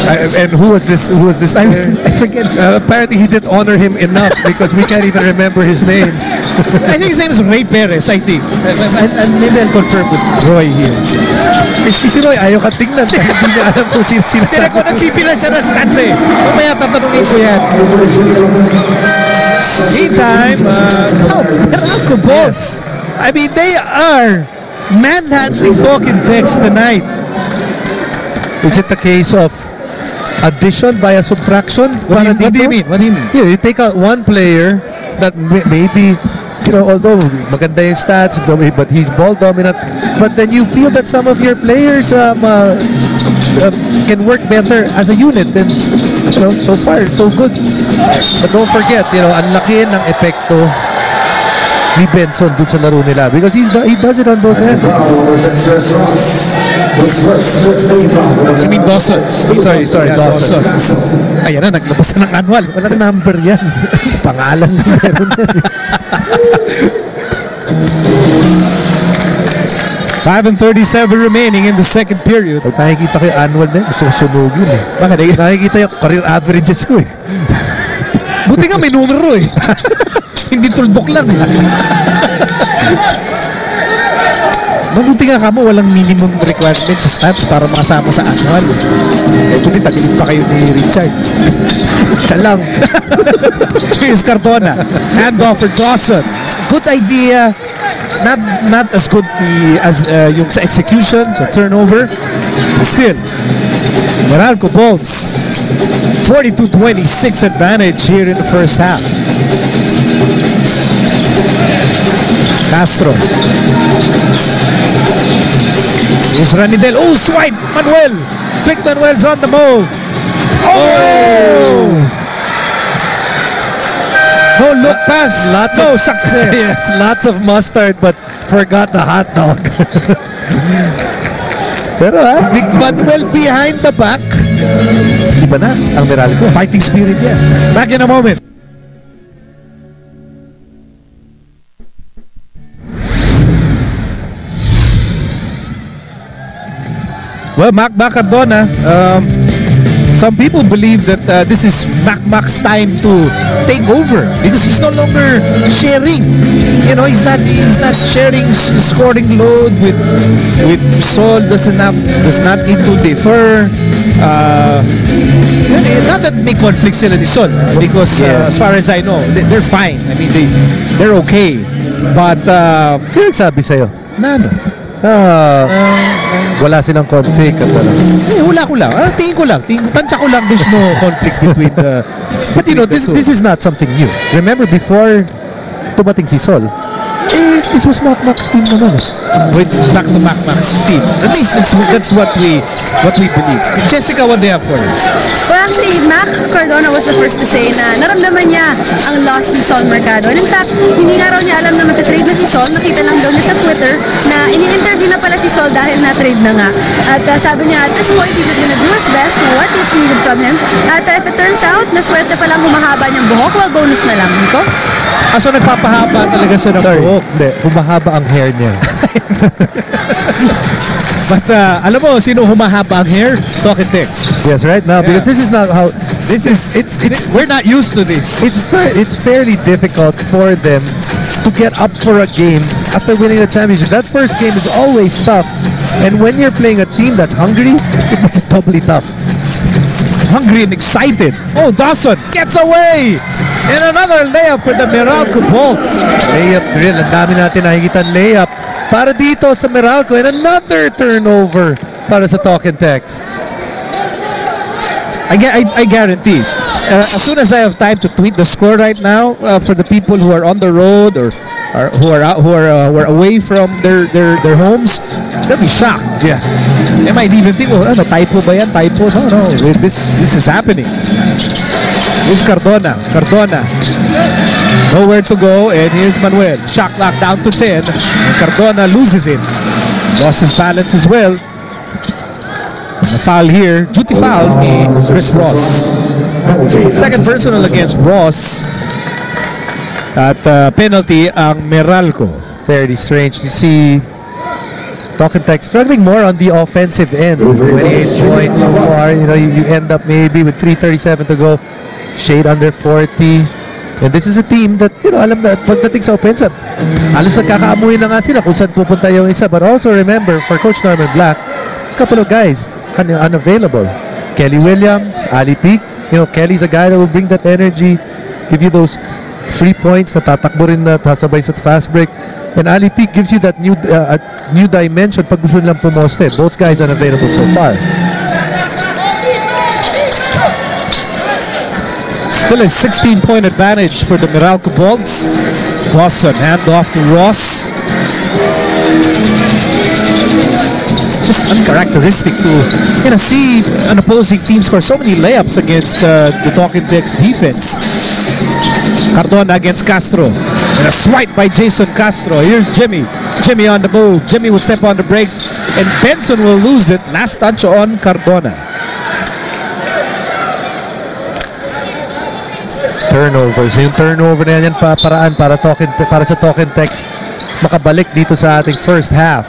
Uh, and who was this? Who was this? I? I forget. Uh, apparently, he didn't honor him enough because we can't even remember his name. I think his name is Ray Perez, I think. And, and, maybe I'll confirm with Roy here. Eh, si Roy, ayaw ka tingnan. Kaya [LAUGHS] hindi niya alam kung sino Pero sinasabi. kung nagpipila siya ng stats eh. Mamaya tatanungin ko yan. Meantime, uh, oh, Meralco Bolts. I mean, they are manhandling Talk 'N Text tonight. Is it the case of addition via subtraction? What do, you, Para what do you dito? mean? What do you mean? Yeah, you take out one player that may- maybe, you know, although maganda yung stats, but he's ball dominant, but then you feel that some of your players um, uh, uh, can work better as a unit. Then, you know, so far, so good. But don't forget, you know, ang laki ng epekto ni Benson dun sa laro nila because he's he does it on both ends. You mean Dawson? Sorry, sorry, Yeah, Dawson. Ayan na, naglabas na ng annual. Walang number yan. [LAUGHS] Pangalan lang meron yan. [LAUGHS] 5 and 37 remaining in the second period. Pag nakikita ko yung annual na yun, gusto ko sunugin eh. Bakit? Nakikita yung career averages ko eh. Buti nga may numero eh. [LAUGHS] Hindi tuldok lang. [LAUGHS] Mabuti nga ka mo, walang minimum requirement sa stats para makasama sa annual. Eh, buti tagilid pa kayo ni Richard. [LAUGHS] Siya lang. [LAUGHS] Here's Cardona. Handoff for Dawson. Good idea. Not not as good as uh, yung sa execution, sa turnover. Still, Meralco Bolts. 42-26 advantage here in the first half. Castro. Here's Ranidel. Oh, swipe! Manuel! Quick Manuel's on the move. Oh! No look pass. Lots no of- success. [LAUGHS] yes, lots of mustard but forgot the hot dog. [LAUGHS] Pero ah, Big Manuel behind the back. Iba na ang Meralco. Fighting spirit yan. Back in a moment. Well, Mac Mac Cardona, um, some people believe that uh, this is Mac Mac's time to take over because he's no longer sharing. You know, he's not he's not sharing scoring load with with Sol. Doesn't have does not need to defer. Uh, not that may conflict sila ni Sol because uh, as far as I know, they- they're fine. I mean, they they're okay. But uh, nagsabi sa'yo? na ano? Ah, wala silang conflict at wala. Eh, hula ko lang. Ah, tingin ko lang. Tingin, tansya ko lang there's no conflict between the... But you know, this, this is not something new. Remember before tumating si Sol, eh, this was Mac Mac's team naman. eh. It's back to Mac Mac's team. At least that's, that's what we what we believe. Jessica, what do you have for us? Well, actually, Mac Cardona was the first to say na naramdaman niya ang loss ni Sol Mercado. And in fact, hindi nga raw niya alam na matatrade na si Sol. Nakita lang daw niya sa Twitter na ini-interview na pala si Sol dahil na-trade na nga. At uh, sabi niya, at this point, he's just gonna do his best for what is needed from him. At uh, if it turns out, na swerte pa lang humahaba niyang buhok, well, bonus na lang, Nico. Ah, so nagpapahaba talaga siya ng Sorry, buhok. hindi. Humahaba ang hair niya. [LAUGHS] But uh, alam mo, sino humahaba ang hair? Talk and text. Yes, right now because Yeah. this is not how This is, it's, it's, we're not used to this. it's fa- it's fairly difficult for them to get up for a game after winning the championship. That first game is always tough, and when you're playing a team that's hungry, [LAUGHS] it makes it doubly tough. Hungry and excited. Oh, Dawson gets away! And another layup for the Meralco Bolts. Layup drill, ang dami natin nakikita layup para dito sa Meralco and another turnover para sa talk and text. I, I, I guarantee. Uh, as soon as I have time to tweet the score right now uh, for the people who are on the road or, or who are out, who are, uh, who are away from their, their their homes, they'll be shocked. Yeah. They might even think, oh, ano, typo ba yan? Typo? No, no. This this is happening. Here's Cardona. Cardona. Nowhere to go, and here's Manuel. Shot clock down to 10. And Cardona loses it. Lost his balance as well. A foul here. Duty foul Chris Ross. Second personal against Ross. At uh, penalty ang Meralco. Fairly strange to see Talk and Text struggling more on the offensive end. 28 points so far. You know, you, you end up maybe with 3.37 to go. Shade under 40. And this is a team that, you know, alam na, pagdating sa offensive, alos nagkakaamuhin na nga sila kung saan pupunta yung isa. But also remember, for Coach Norman Black, couple of guys un- unavailable. Kelly Williams, Ali Peak. You know, Kelly's a guy that will bring that energy, give you those free points, natatakbo rin na tasabay sa fast break. And Ali Peak gives you that new uh, new dimension pag gusto nilang pumoste. Both guys unavailable so far. Still a 16-point advantage for the Meralco Bolts. Dawson hand off to Ross. Just uncharacteristic to you know see an opposing team score so many layups against uh, the Talk 'N Text defense. Cardona against Castro. And a swipe by Jayson Castro. Here's Jimmy. Jimmy on the move. Jimmy will step on the brakes. And Benson will lose it. Last touch on Cardona. Turnovers. Yung turnover na yan, yan pa, paraan para, token, para sa token text makabalik dito sa ating first half.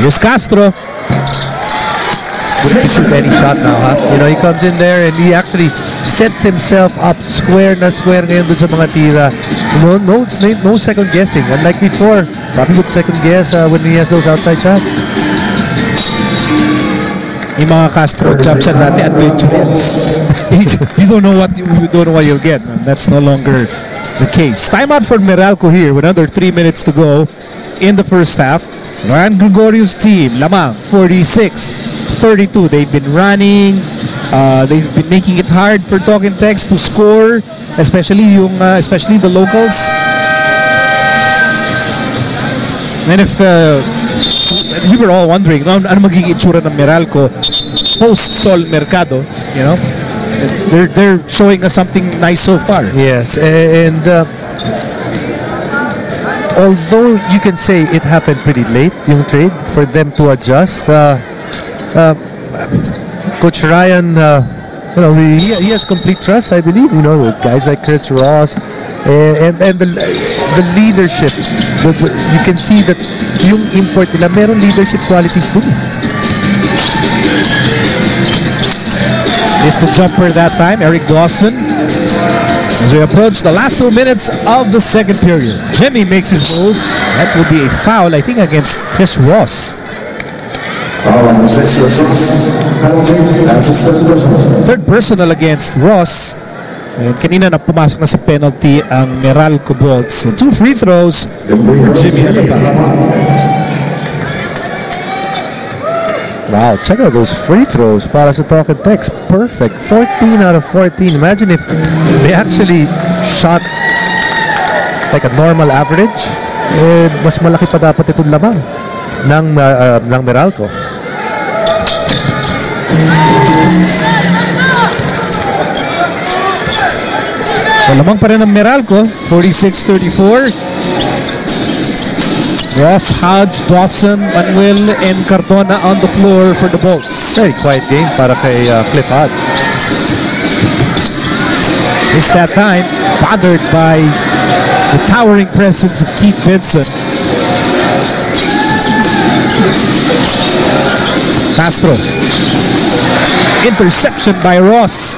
Here's Castro. Wouldn't shoot any shot now, huh? You know, he comes in there and he actually sets himself up square na square ngayon dun sa mga tira. No, no, no second guessing. Unlike before, probably would second guess uh, when he has those outside shots. Yung mga Castro dati adventurous. [LAUGHS] you don't know what you, you don't know what you'll get. Man. That's no longer the case. Timeout for Meralco here with another three minutes to go in the first half. Ryan Gregorio's team, Lamang, 46-32. They've been running. Uh, they've been making it hard for Talk 'N Text to score, especially yung, uh, especially the locals. And if uh, we were all wondering, ano magiging itsura ng Meralco post-Sol Mercado, you know? They're, they're showing us something nice so far. Yes, and uh, although you can say it happened pretty late, yung trade, for them to adjust, uh, uh, Coach Ryan, uh, you know, he, he has complete trust, I believe, you know, with guys like Chris Ross, and, and, and the, the leadership, you can see that yung import nila, meron leadership qualities too. Missed the jumper that time, Eric Dawson. As we approach the last two minutes of the second period. Jimmy makes his move. That will be a foul, I think, against Chris Ross. Third personal against Ross. And kanina na pumasok na sa penalty ang Meralco Bolts. And two free throws for Jimmy Alaba. Wow, check out those free throws para sa Talking Text. Perfect. 14 out of 14. Imagine if they actually shot like a normal average. Eh, mas malaki pa dapat itong lamang ng, uh, ng Meralco. So lamang pa rin ng Meralco, 46-34. Ross, Hodge, Dawson, Manuel, and Cardona on the floor for the Bolts. Very quiet game para kay uh, Cliff Hodge. It's that time, bothered by the towering presence of Keith Benson. Castro. Interception by Ross.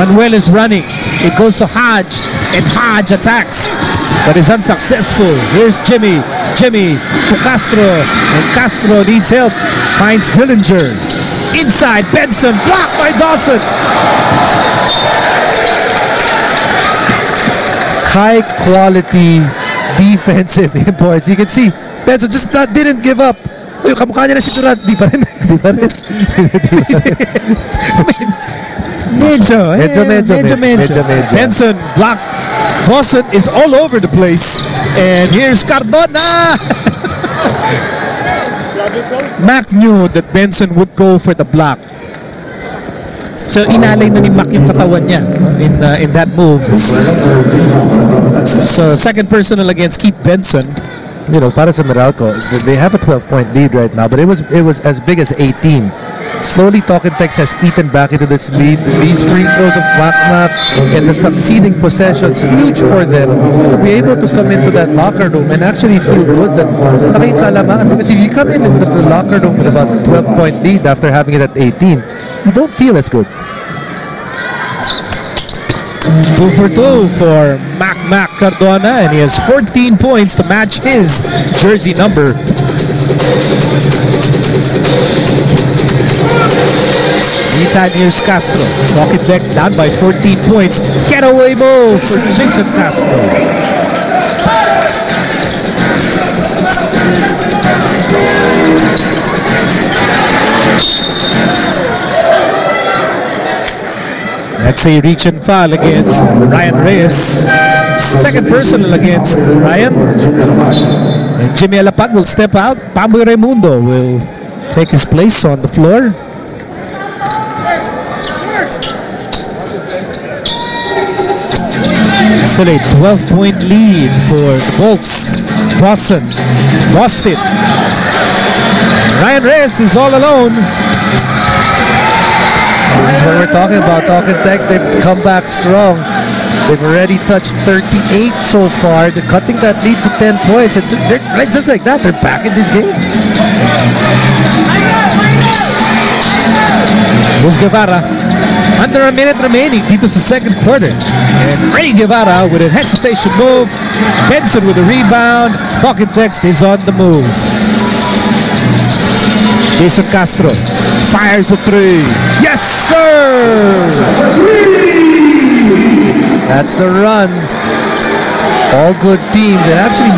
Manuel is running. It goes to Hodge, and Hodge attacks, but is unsuccessful. Here's Jimmy. Jimmy to Castro, and Castro needs help. Finds Dillinger. Inside, Benson, blocked by Dawson. High quality defensive [LAUGHS] imports. You can see, Benson just not, didn't give up. Uy, kamukha niya na si Durant. Di pa rin. Di pa rin. Medyo, eh, Medyo, medyo, medyo, medyo, medyo. Benson blocked. Dawson is all over the place. And here's Cardona. Mac knew that Benson would go for the block. So inalay na ni Mac yung katawan niya in uh, in that move. So second personal against Keith Benson. You know, para sa Meralco, they have a 12-point lead right now, but it was it was as big as 18. Slowly, Talk 'N Text has eaten back into this lead. These free throws of Macmac and the succeeding possessions, huge for them to be able to come into that locker room and actually feel good that nakikalamangan. Because if you come in into the locker room with about a 12-point lead after having it at 18, you don't feel as good. Two for two for Mac Mac Cardona, and he has 14 points to match his jersey number. Meantime, here's Castro. Talk 'N Text down by 14 points. Getaway move for Jayson Castro. That's a reach and foul against Ryan Reyes. Second personal against Ryan. And Jimmy Alapag will step out. Pamboy Raymundo will take his place on the floor. Still a 12-point lead for the Bolts. Dawson lost it. Ryan Reyes is all alone. What we're talking about. Talking Tex, they've come back strong. They've already touched 38 so far. They're cutting that lead to 10 points. It's, they're, just like that, they're back in this game. Luz Guevara. Under a minute remaining dito sa second quarter. And Ray Guevara with a hesitation move. Benson with a rebound. Talk 'N Text is on the move. Jayson Castro fires a three. Yes, sir! That's the run. All good teams, and actually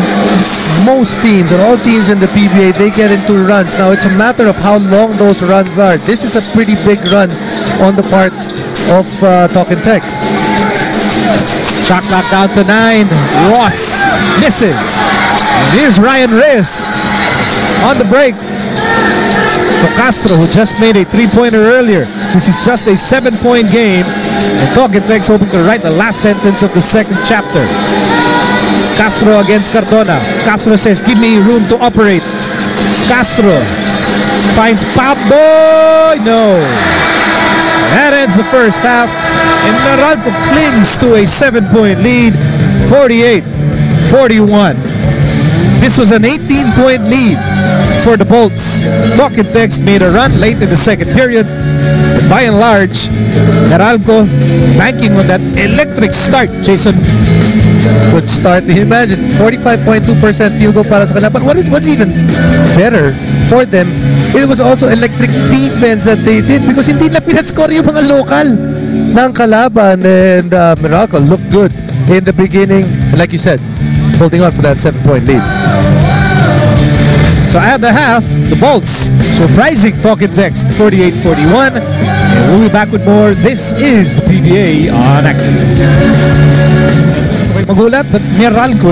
most teams and all teams in the PBA, they get into runs. Now it's a matter of how long those runs are. This is a pretty big run on the part of uh, Talk 'N Text. Shot clock down to nine. Ross misses. And here's Ryan Reyes on the break. To Castro, who just made a three-pointer earlier. This is just a seven-point game. And Talk 'N Text hoping to write the last sentence of the second chapter. Castro against Cardona. Castro says, give me room to operate. Castro finds Pablo. No. That ends the first half. And Meralco clings to a seven-point lead, 48-41. This was an 18-point lead for the Bolts. Talking Tex made a run late in the second period. But by and large, Meralco banking on that electric start, Jason. Good start. Imagine, 45.2% field goal para sa kanila. But what is, what's even better for them, it was also electric defense that they did because hindi na pinascore yung mga local ng kalaban and uh, Miracle looked good in the beginning. Like you said, holding on for that seven-point lead. So at the half, the Bolts surprising Talk 'N Text 48-41. And we'll be back with more. This is the PBA on. May magulat that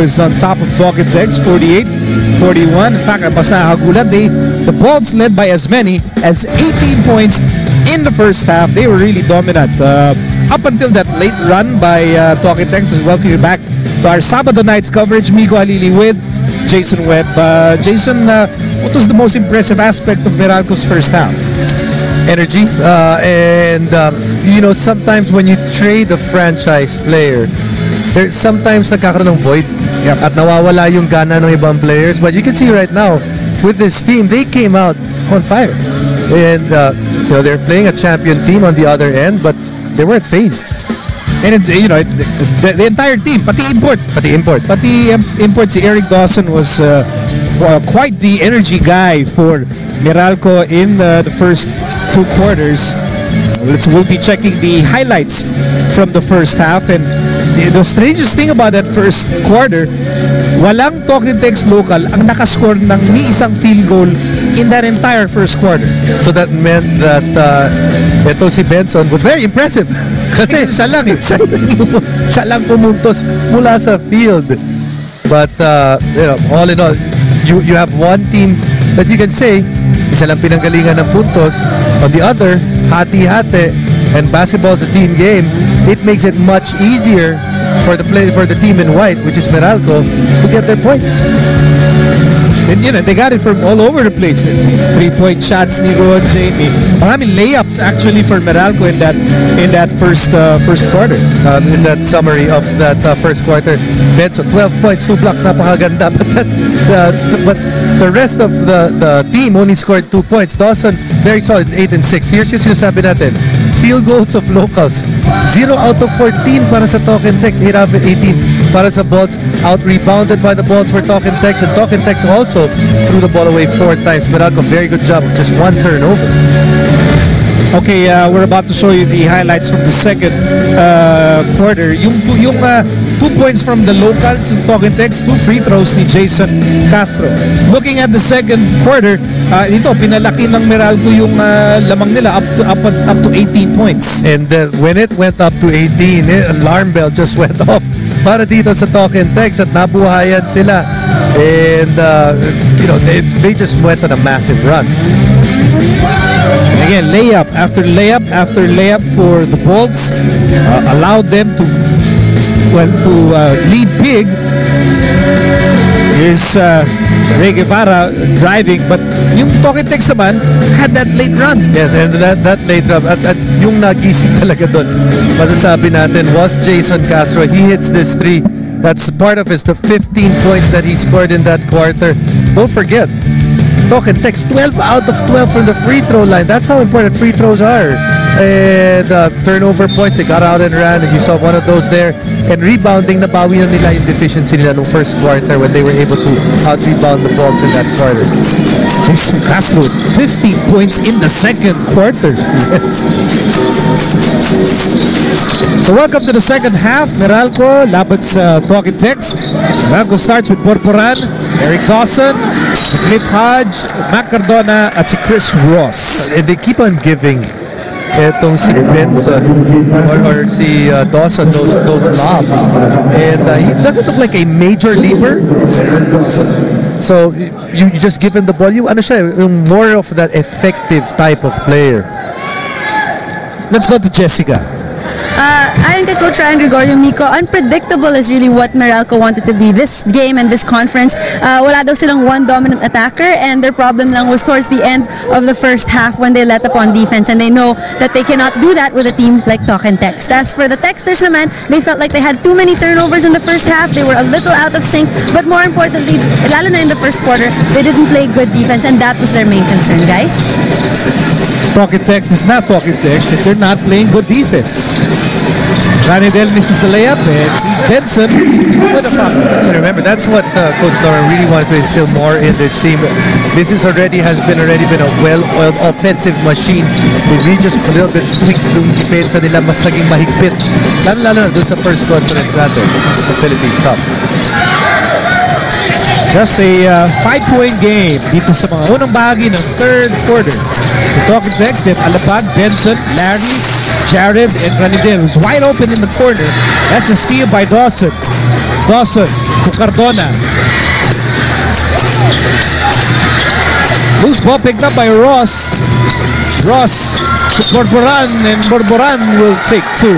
is on top of Talk 'N Text 48-41. In fact, mas they, the Bolts led by as many as 18 points in the first half. They were really dominant. Uh, up until that late run by uh, Talk 'N Text, welcome you back to our Sabado night's coverage. Migo Alili with Jason Webb. Uh, Jason, uh, what was the most impressive aspect of Meralco's first half? energy. Uh, and, um, you know, sometimes when you trade a franchise player, there sometimes nagkakaroon ng void Yep. at nawawala yung gana ng ibang players. But you can see right now, with this team, they came out on fire. And, uh, you know, they're playing a champion team on the other end, but they weren't phased. And it, you know, it, the, the entire team, pati import, Pati import. pati import si Eric Dawson was uh, uh, quite the energy guy for Meralco in uh, the first two quarters. Let's we'll be checking the highlights from the first half and the, the strangest thing about that first quarter, walang Talk 'N Text local ang nakascore ng ni isang field goal in that entire first quarter. So that meant that uh, ito si Benson was very impressive. Kasi Siya lang eh. siya, [LAUGHS] lang pumuntos mula sa field. But, uh, you know, all in all, you, you have one team that you can say, isa lang pinanggalingan ng puntos. On the other, hati-hati, and basketball is a team game, it makes it much easier for the play for the team in white, which is Meralco, to get their points. And you know, they got it from all over the place. Three-point shots ni Ron Jamie. Maraming layups actually for Meralco in that in that first uh, first quarter. um, in that summary of that uh, first quarter. Benson, 12 points, 2 blocks, napakaganda. [LAUGHS] But, that, uh, but the rest of the, the team only scored 2 points. Dawson, very solid, 8 and 6. Here's yung sinasabi natin. Field goals of locals. 0 out of 14 para sa Talk 'N Text, 8 out of 18 para sa Bolts. Out-rebounded by the Bolts for Talk 'N Text. And Talk 'N Text also threw the ball away 4 times. Meralco, very good job of just one turnover. Okay, uh, we're about to show you the highlights from the second uh, quarter. Yung, yung uh, two points from the locals, yung talk and text, two free throws ni Jayson Castro. Looking at the second quarter, uh, ito, pinalaki ng Meralco yung uh, lamang nila up to, up, up to 18 points. And uh, when it went up to 18, eh, alarm bell just [LAUGHS] went off para dito sa talk and text at nabuhayan sila. And, uh, you know, they, they just went on a massive run. Again, layup after layup after layup for the Bolts uh, allowed them to well to uh, lead big. Here's uh, Ray Guevara driving, but yung Talking Text naman had that late run. Yes, and that, that late run, at, at yung nagising [LAUGHS] talaga doon, masasabi natin, was Jason Castro. He hits this three. That's part of his, the 15 points that he scored in that quarter. Don't forget, Talk and text 12 out of 12 from the free throw line. That's how important free throws are. And uh, turnover points, they got out and ran, and you saw one of those there. And rebounding, nabawi na nila yung deficiency nila nung first quarter when they were able to out-rebound the balls in that quarter. Jayson Castro, 15 points in the second quarter. [LAUGHS] so welcome to the second half. Meralco, laban sa Talk 'N Text. Meralco starts with Borboran, Eric Dawson, Cliff Hodge, Mac Cardona, at si Chris Ross. And they keep on giving etong si Benson or, or si uh, Dawson those, those lobs. And uh, he doesn't look like a major leaper. So you, you just give him the ball. You, ano siya, yung more of that effective type of player. Let's go to Jessica. Uh, ayon kay Coach Ryan Gregorio Mico, unpredictable is really what Meralco wanted to be this game and this conference. Uh, wala daw silang one dominant attacker and their problem lang was towards the end of the first half when they let up on defense and they know that they cannot do that with a team like Talk and Text. As for the Texters naman, they felt like they had too many turnovers in the first half. They were a little out of sync, but more importantly, lalo na in the first quarter, they didn't play good defense and that was their main concern, guys. Talk 'N Text is not Talk 'N Text if they're not playing good defense. Ranidel misses the layup and Benson with a foul. And remember, that's what uh, Coach Doran really wanted to instill more in this team. This is already has been already been a well-oiled offensive machine. They really just a little bit tweaked yung depensa nila, mas naging mahigpit. Lalo-lalo na dun sa first conference natin, sa Philippine Cup. Just a uh, five-point game dito sa mga unang bahagi ng third quarter. The Talk 'N Text, Deb Alapag, Benson, Larry, Jared, and Ranidel who's wide open in the corner. That's a steal by Dawson. Dawson to Cardona. Loose ball picked up by Ross. Ross to Borboran, and Borboran will take two.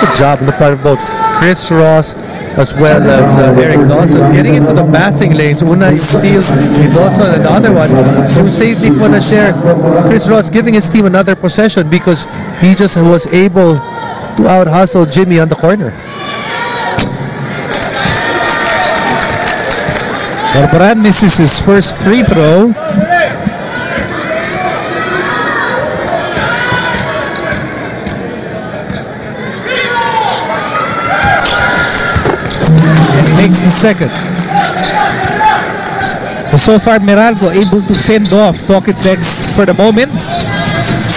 Good job on the part of both Chris Ross as well as uh, Eric Dawson. Getting into the passing lanes. Una yung steal ni Dawson and the other one, yung safety for the share. Chris Ross giving his team another possession because he just was able to out-hustle Jimmy on the corner. Borboran misses his first free throw. Makes the second. So, so far Meralco able to fend off Talk 'N Text for the moment.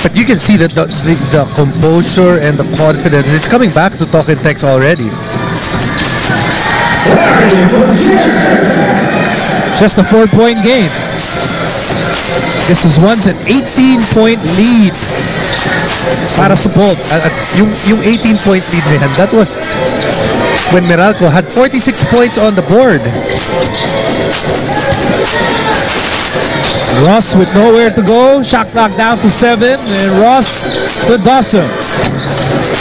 But you can see that the, the, the composure and the confidence is coming back to Talk 'N Text already. Just a four-point game. This is once an 18-point lead para sa Bolts. At, at yung, yung 18 point lead na yan, that was when Meralco had 46 points on the board. Ross with nowhere to go. Shot clock down to seven. And Ross to Dawson.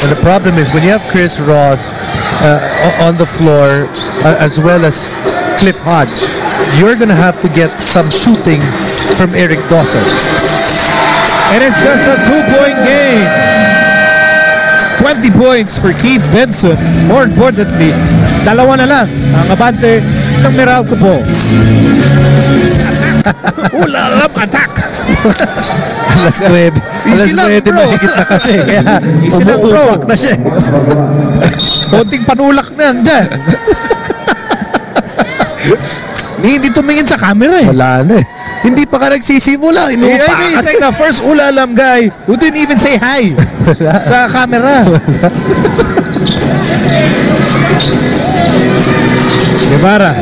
And the problem is when you have Chris Ross uh, on the floor uh, as well as Cliff Hodge, you're going to have to get some shooting from Eric Dawson. And it's just a two-point game. 20 points for Keith Benson. More importantly, dalawa na lang ang abante ng Meralco Bolts. [LAUGHS] Ulalam attack! [LAUGHS] Alas 9. Alas Easy lang, 9 bro. mahigit na kasi. [LAUGHS] Kaya umuupak na siya. Konting panulak na yan dyan. Hindi tumingin sa camera eh. Wala na eh. Hindi pa ka nagsisimula. Hey, Inupa hey, he's like the first ulalam guy who didn't even say hi [LAUGHS] sa camera. Guevara,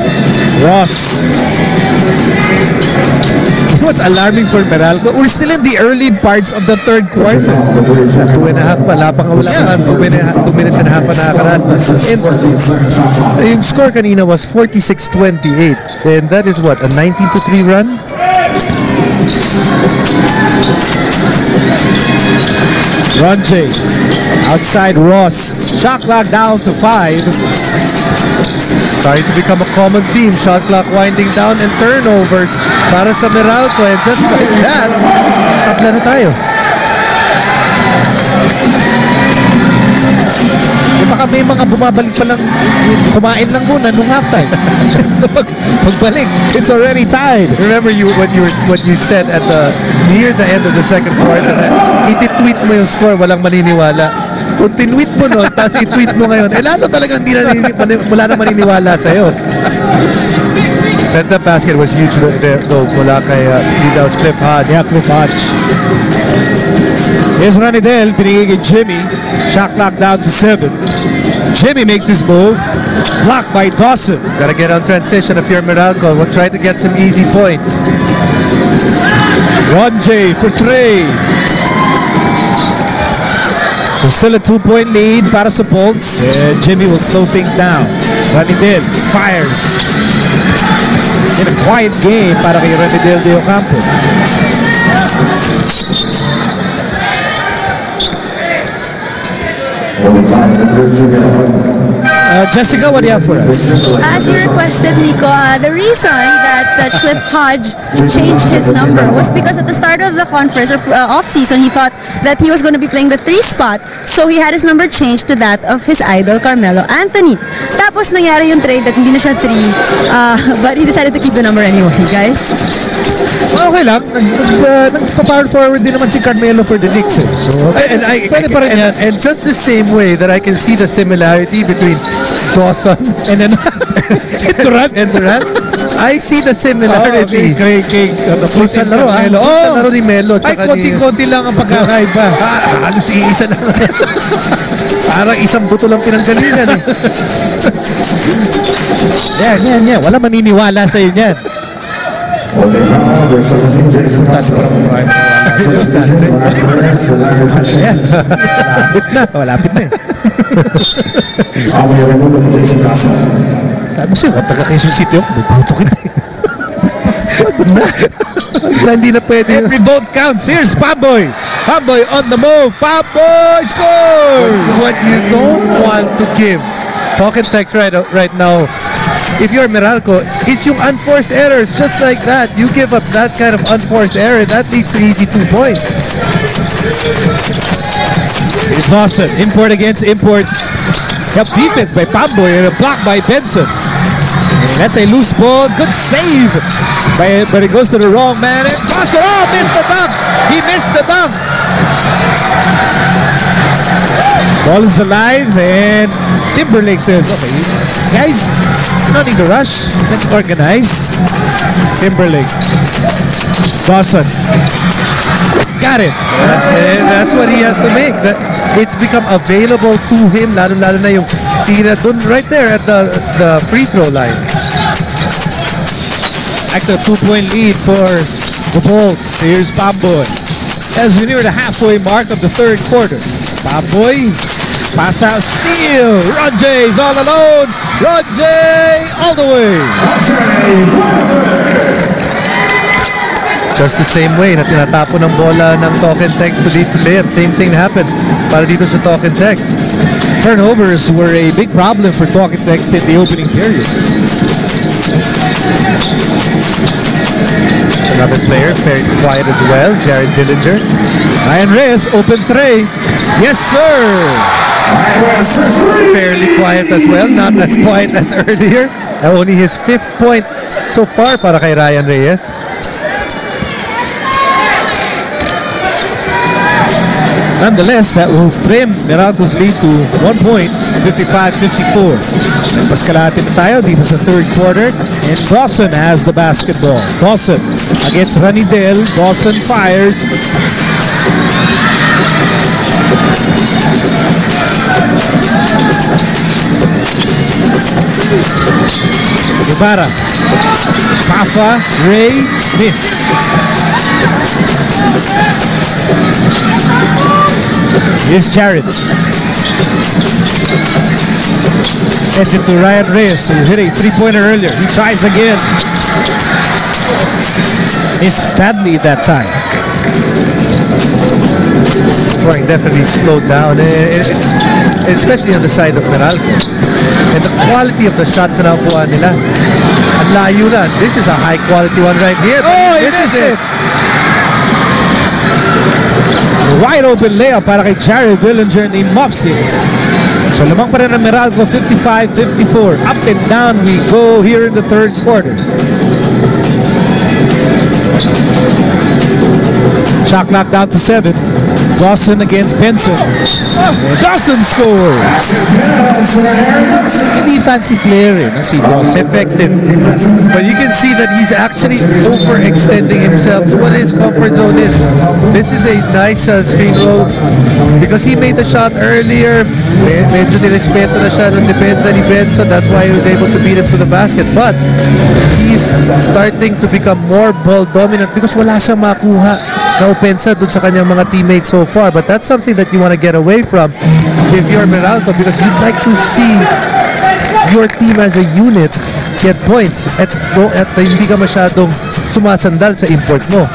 Ross. What's alarming for Meralco? We're still in the early parts of the third quarter. Two and a half pa. Lapang wala ka. Two, two minutes and a half pa nakakaraan. And yung score kanina was 46-28. And that is what? A 19 to 3 run? Ronje, outside Ross. Shot clock down to five. Starting to become a common theme. Shot clock winding down and turnovers para sa Meralco. And just like that, tapla na tayo. Baka may mga bumabalik pa lang, kumain lang muna nung halftime. so [LAUGHS] pag, pagbalik, it's already tied. Remember you what you were, what you said at the near the end of the second quarter iti-tweet mo yung score, walang maniniwala. Kung tinweet mo nun, [LAUGHS] tapos i-tweet mo ngayon, eh lalo talagang hindi na wala na maniniwala sa'yo. That, that basket was huge there, though, mula kay uh, Vidal's Cliff Hodge. Yeah, Cliff Hodge. Here's Ranidel, pinigay kay Jimmy. Shot clock down to seven. Jimmy makes his move. Blocked by Dawson. Gotta get on transition if you're Meralco. We'll try to get some easy points. Ronjay for three. So still a two-point lead para sa Bolts. And uh, Jimmy will slow things down. Ranidel fires. In a quiet game para kay Ranidel de Ocampo. Uh, Jessica, what do you have for us? As you requested, Mico, uh, the reason that uh, Cliff Hodge changed his number was because at the start of the conference or uh, off-season, he thought that he was going to be playing the three spot, so he had his number changed to that of his idol, Carmelo Anthony. Tapos nangyari yung trade that hindi na siya three, uh, [LAUGHS] but he decided to keep the number anyway, guys. Okay lang. Nag, uh, nagpa-power forward din naman si Carmelo for the Knicks eh. So, And I, pwede pa rin yan. and, and just the same way that I can see the similarity between Dawson And [LAUGHS] then, Durant. and Durant, I see the Oh, similarity. kay, kay, ano, Sa laro, ah. Carmelo. Sa Oh, laro ni Melo. ay, konti-konti lang ang pagkakaiba. [LAUGHS] Ah, halos iisa lang. [LAUGHS] Parang isang buto lang pinanggalingan eh. Yan, yan, yan. Wala maniniwala sa inyo yan. Malapit na eh. Sabi siya, kung taga Quezon City ako, bubuto kita. eh. Na hindi na pwede. Every vote counts. Here's Pamboy. Pamboy on the move. Pamboy scores! What you don't want to give talk and text right, right now if you're Meralco, it's yung unforced errors just like that. You give up that kind of unforced error, that leads to easy two points. It's Dawson. Import against import. Help defense by Pamboy and a block by Benson. And that's a loose ball. Good save. By, but it goes to the wrong man. And Dawson, oh, missed the dunk. He missed the dunk. Ball is alive and Timberlake says, okay, guys, no need to rush. Let's organize. Timberlake. Dawson. Got it. That's, it. that's what he has to make. That it's become available to him, lalo lalo na yung tira dun right there at the the free throw line. To a two-point lead for the Bolts. Here's Pamboy. As we near the halfway mark of the third quarter. Pamboy, pass out, steal. Ronjay's all alone. Ronjay all the way. Just the same way na tinatapo ng bola ng talk and text to dito layup. Same thing happened para dito sa talk and text. Turnovers were a big problem for Talk and Text in the opening period. Another player, very quiet as well, Jared Dillinger. Ryan Reyes, open three. Yes, sir. Fairly quiet as well, not as quiet as [LAUGHS] earlier. Only his fifth point so far para kay Ryan Reyes. Nonetheless, that will trim Meralco's lead to one point, 55-54. Mas kalahati na tayo dito sa third quarter. And Dawson has the basketball. Dawson against Ranidel. Dawson fires. Ibarra. Fafa. Ray. Miss. Here's Jared. Heads it to Ryan Reyes, who hit a three-pointer earlier. He tries again. Missed badly that time. Scoring definitely slowed down, eh, eh, eh, especially on the side of Meralco. And the quality of the shots na nakuha nila. Ang layo na. This is a high quality one right here. Oh, This is missed it. Wide open layup para kay Jared Willinger ni Mopsy. So lamang pa rin ang Meralco 55-54. Up and down we go here in the third quarter. Shot clock down to seven. Dawson against Benson. And Dawson scores. Hindi fancy player eh, no, si Dawson. effective. But you can see that he's actually overextending himself to what his comfort zone is. This is a nice uh, screen roll because he made the shot earlier. Me- medyo nirespeto na siya ng depensa ni Benson. That's why he was able to beat him to the basket. But he's starting to become more ball dominant because wala siyang makuha na opensa dun sa kanyang mga teammates so far. But that's something that you want to get away from if you're Meralco because you'd like to see your team as a unit get points at, at hindi ka masyadong sumasandal sa import mo.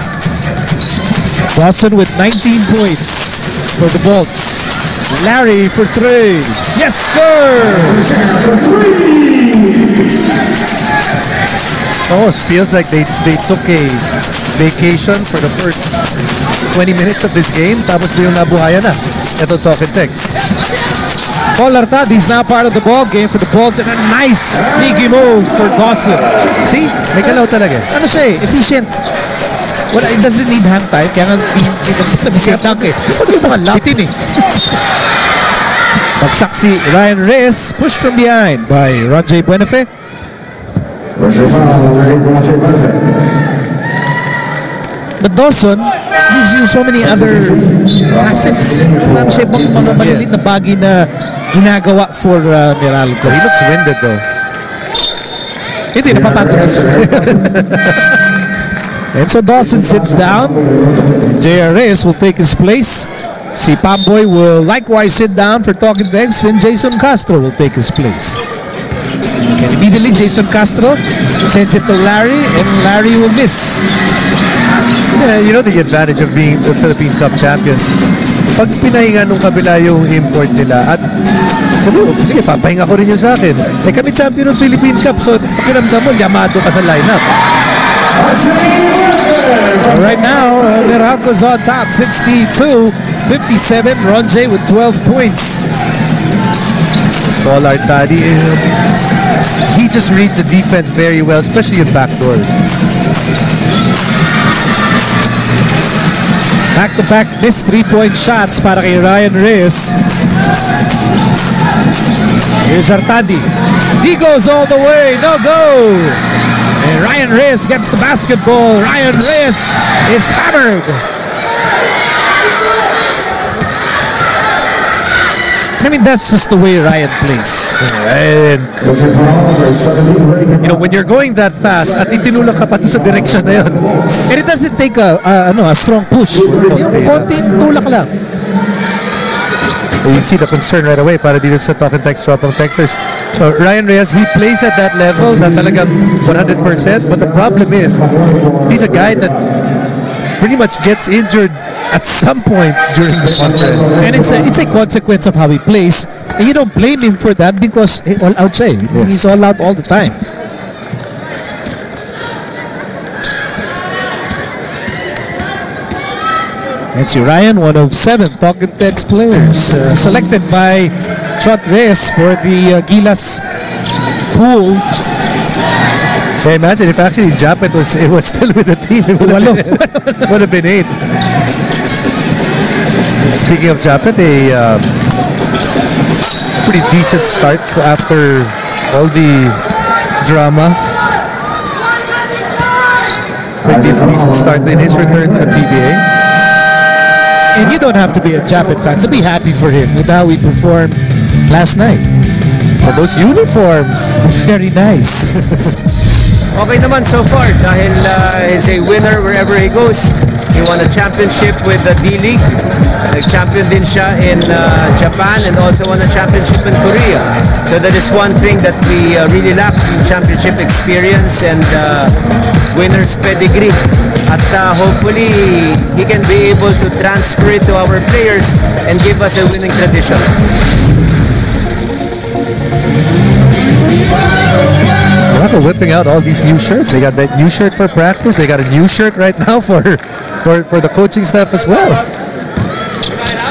Dawson with 19 points for the Bolts. Larry for three. Yes, sir! Almost feels like they, they took a vacation for the first 20 minutes of this game tapos yung nabuhayan na. Ito talk and text. Paul Artad, he's now part of the ball game for the Bolts and a nice sneaky move for Dawson. See? May kalaw talaga. Ano siya eh, efficient. Well, it doesn't need hand time, kaya nga nabisip dunk eh. Huwag yung mga lapitin eh. Bagsak si Ryan Reyes, pushed from behind by Ronjay Buenafe. But Dawson gives you so many other facets. Marami siya ibang mga maliliit na bagay na ginagawa for uh, Meralco. He looks winded though. Hindi, napapagod. [LAUGHS] And so Dawson sits down. JRS will take his place. Si Pamboy will likewise sit down for Talk 'N Text. Then Jayson Castro will take his place. And immediately Jayson Castro sends it to Larry and Larry will miss. Yeah, [LAUGHS] you know the advantage of being the Philippine Cup champions. Pag pinahinga nung kabila yung import nila at sabi mo, sige, papahinga ko rin yun sa akin. Eh kami champion ng Philippine Cup, so pakiramdam mo, yamado ka sa lineup. Right now, Meralco's on top, 62-57. Ronjay with 12 points. Paul Artadi, eh, he just reads the defense very well, especially in backdoors. Back-to-back missed three-point shots para kay Ryan Reyes. Here's Artadi. He goes all the way. No go. And Ryan Reyes gets the basketball. Ryan Reyes is hammered. I mean, that's just the way Ryan plays. And, you know, when you're going that fast at itinulak ka pa sa direction na yun, And it doesn't take a, a, ano, a strong push. Yung konting tulak lang. you see the concern right away para dito sa talk and text swap ng texters. So Ryan Reyes, he plays at that level na talagang 100%, but the problem is, he's a guy that pretty much gets injured at some point during the conference. And it's a, it's a consequence of how he plays. And you don't blame him for that because eh, all out siya eh. He's all out all the time. Si Ryan, one of seven and Text players uh, selected by Chot Reyes for the uh, Gilas pool. Imagine if actually Japhet was it was still with the team, it would have been, would have been eight. Speaking of Japhet, a uh, pretty decent start after all the drama. Pretty decent start in his return to the PBA. And you don't have to be a Japhet fan to be happy for him with how he performed last night. But those uniforms, [LAUGHS] Very nice. [LAUGHS] Okay naman so far dahil uh, he's a winner wherever he goes. He won a championship with the D-League. Nag-champion din siya in uh, Japan and also won a championship in Korea. So that is one thing that we uh, really lack in championship experience and uh, winner's pedigree. At uh, hopefully, he can be able to transfer it to our players and give us a winning tradition. Whipping out all these new shirts. They got that new shirt for practice. They got a new shirt right now for for, for the coaching staff as well.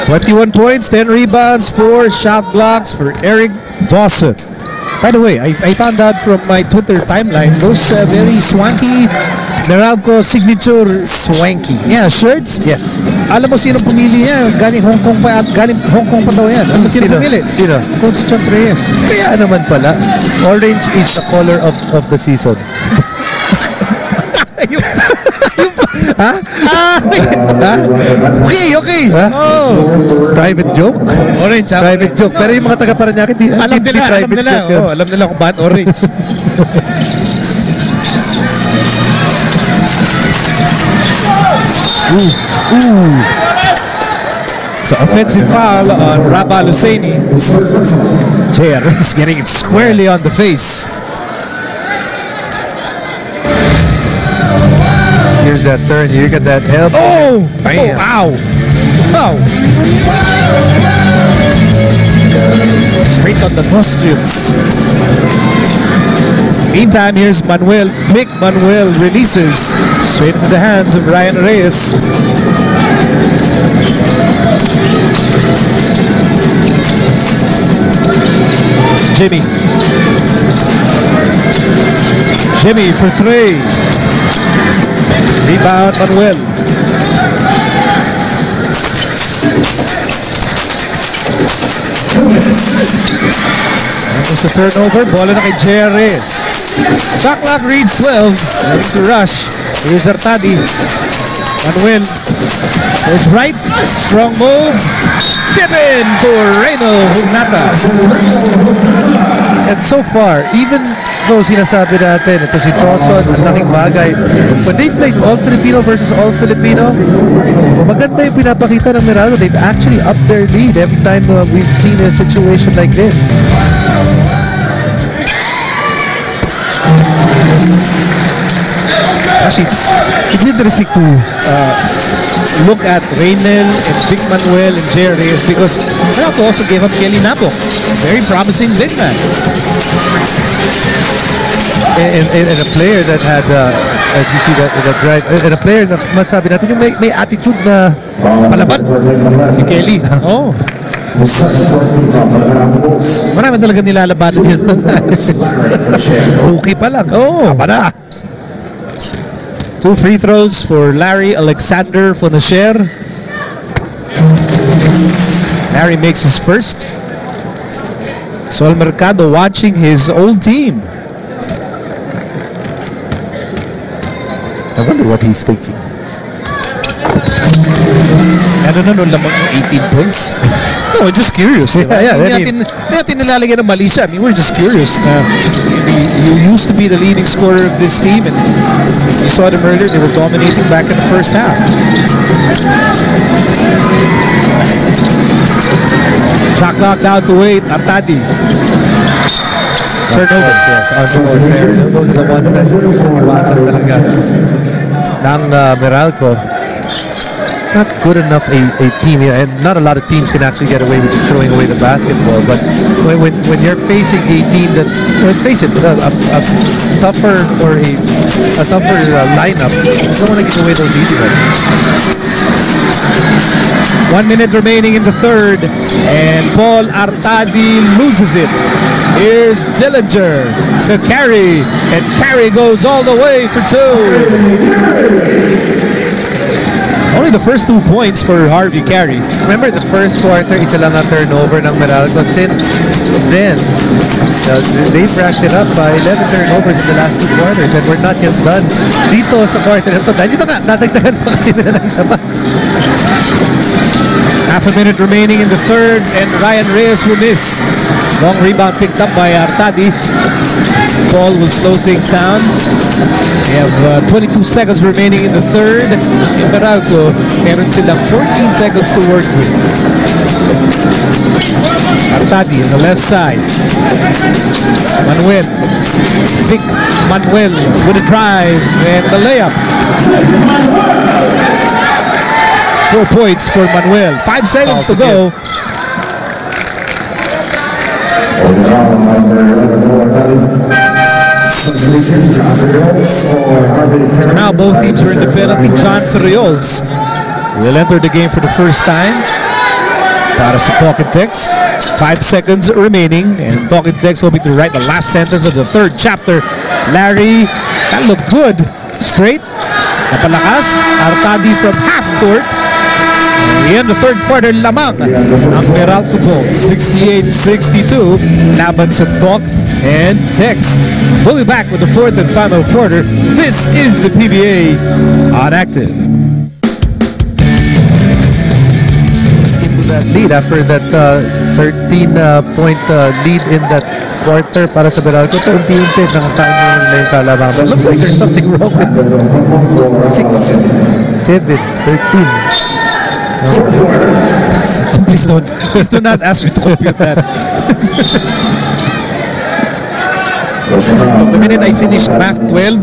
21 points, 10 rebounds, 4 shot blocks for Eric Dawson. By the way, I, I found out from my Twitter timeline, those uh, very swanky Meralco signature Swanky. yeah, shirts. Yes. Alam mo sino pumili yan? Galing Hong Kong pa, galing Hong Kong pa daw yan. Alam mo sino, Sino? pumili? Sino? Coach Chapre. Kaya naman pala, orange is the color of, of the season. [LAUGHS] ha? Okay, okay. Ha? Oh. Private joke? Orange, ha? Private joke. Pero yung mga taga Paranaque, di, Alam nila, alam private nila. Oh, alam nila kung bakit orange. [LAUGHS] So offensive foul on Rabeh Al-Hussaini. JR is getting it squarely on the face. Here's that turn. You get that elbow. Oh! Bam. Oh, ow! Ow! Straight on the nostrils. Meantime, here's Manuel. Vic Manuel releases straight into the hands of Ryan Reyes. Jimmy. Jimmy for three. Rebound Manuel. Tapos sa turnover, bola na kay J.R. Reyes. Shot clock reads 12. Ready to rush. Here's Artadi. Manuel goes right. Strong move. Tip in for Reyno Hugnata. And so far, even though sinasabi natin, ito si Dawson, ang laking bagay, when they played All Filipino versus All Filipino, maganda yung pinapakita ng Meralco. They've actually upped their lead every time uh, we've seen a situation like this. Actually, it's, it's interesting to uh, look at Reynel and Vic Manuel and. Reyes because Meralco also gave up Kelly Napok. Very promising big man. And, and, and a player that had, uh, as you see that, that drive, and a player na masabi natin yung may, may attitude na palaban. Si Kelly. [LAUGHS] Oh. Marami talaga nilalabanan yun. [LAUGHS] Rookie pa lang. Oh. Tama na. Two free throws for Larry Alexander Fonacier. Larry makes his first. Sol Mercado watching his old team. I wonder what he's thinking. Ano na nun lamang yung 18 points? No, just curious. diba? Yeah, yeah, Hindi natin, hindi natin nilalagyan ng mali siya. I mean, we're just curious na you, you used to be the leading scorer of this team and you saw them earlier, they were dominating back in the first half. Shot clock down to 8. Artadi. Turnover. Yes, yes. Unforced error. Those are the ones that iwasan talaga ng uh, Meralco. Not good enough a, a team, yeah, and not a lot of teams can actually get away with just throwing away the basketball. But when, when, when you're facing a team that, let's face it, a, a, a tougher or a, a tougher uh, lineup, you don't want to give away those easy ones. One minute remaining in the third, and Paul Artadi loses it. Here's Dillinger to Carey, and Carey goes all the way for two. Only the first two points for Harvey Carey. Remember the first quarter, isa lang ang turnover ng Meralco. Since then, uh, they've racked it up by 11 turnovers in the last two quarters and we're not yet done. Dito sa quarter na ito, dahil yun na nga, pa kasi nila ng isa pa. Half a minute remaining in the third, and Ryan Reyes will miss. Long rebound picked up by Artadi. Paul will slow things down. We have uh, 22 seconds remaining in the third. In Meralco, meron silang 14 seconds to work with. Artadi on the left side. Manuel. Vic Manuel with a drive and the layup. Four points for Manuel. Five seconds to go. So now both teams are in the penalty. John Ferriols will enter the game for the first time. Para sa Talk and Text. Five seconds remaining and Talk and Text hoping to write the last sentence of the third chapter. Larry, that looked good. Straight. Napalakas. Artadi from half court. In the third quarter, lamang ang Meralco Bolts. 68-62. Laban sa Talk 'N Text. We'll be back with the fourth and final quarter. This is the PBA on Active. into that lead after that uh, 13 uh, point uh, lead in that quarter para sa Meralco. Ito unti-unti nakakain mo na yung kalaban. But looks like there's something wrong with 6, 7, 13. Please don't, please do not ask me to compute that. The minute I finished Math 12,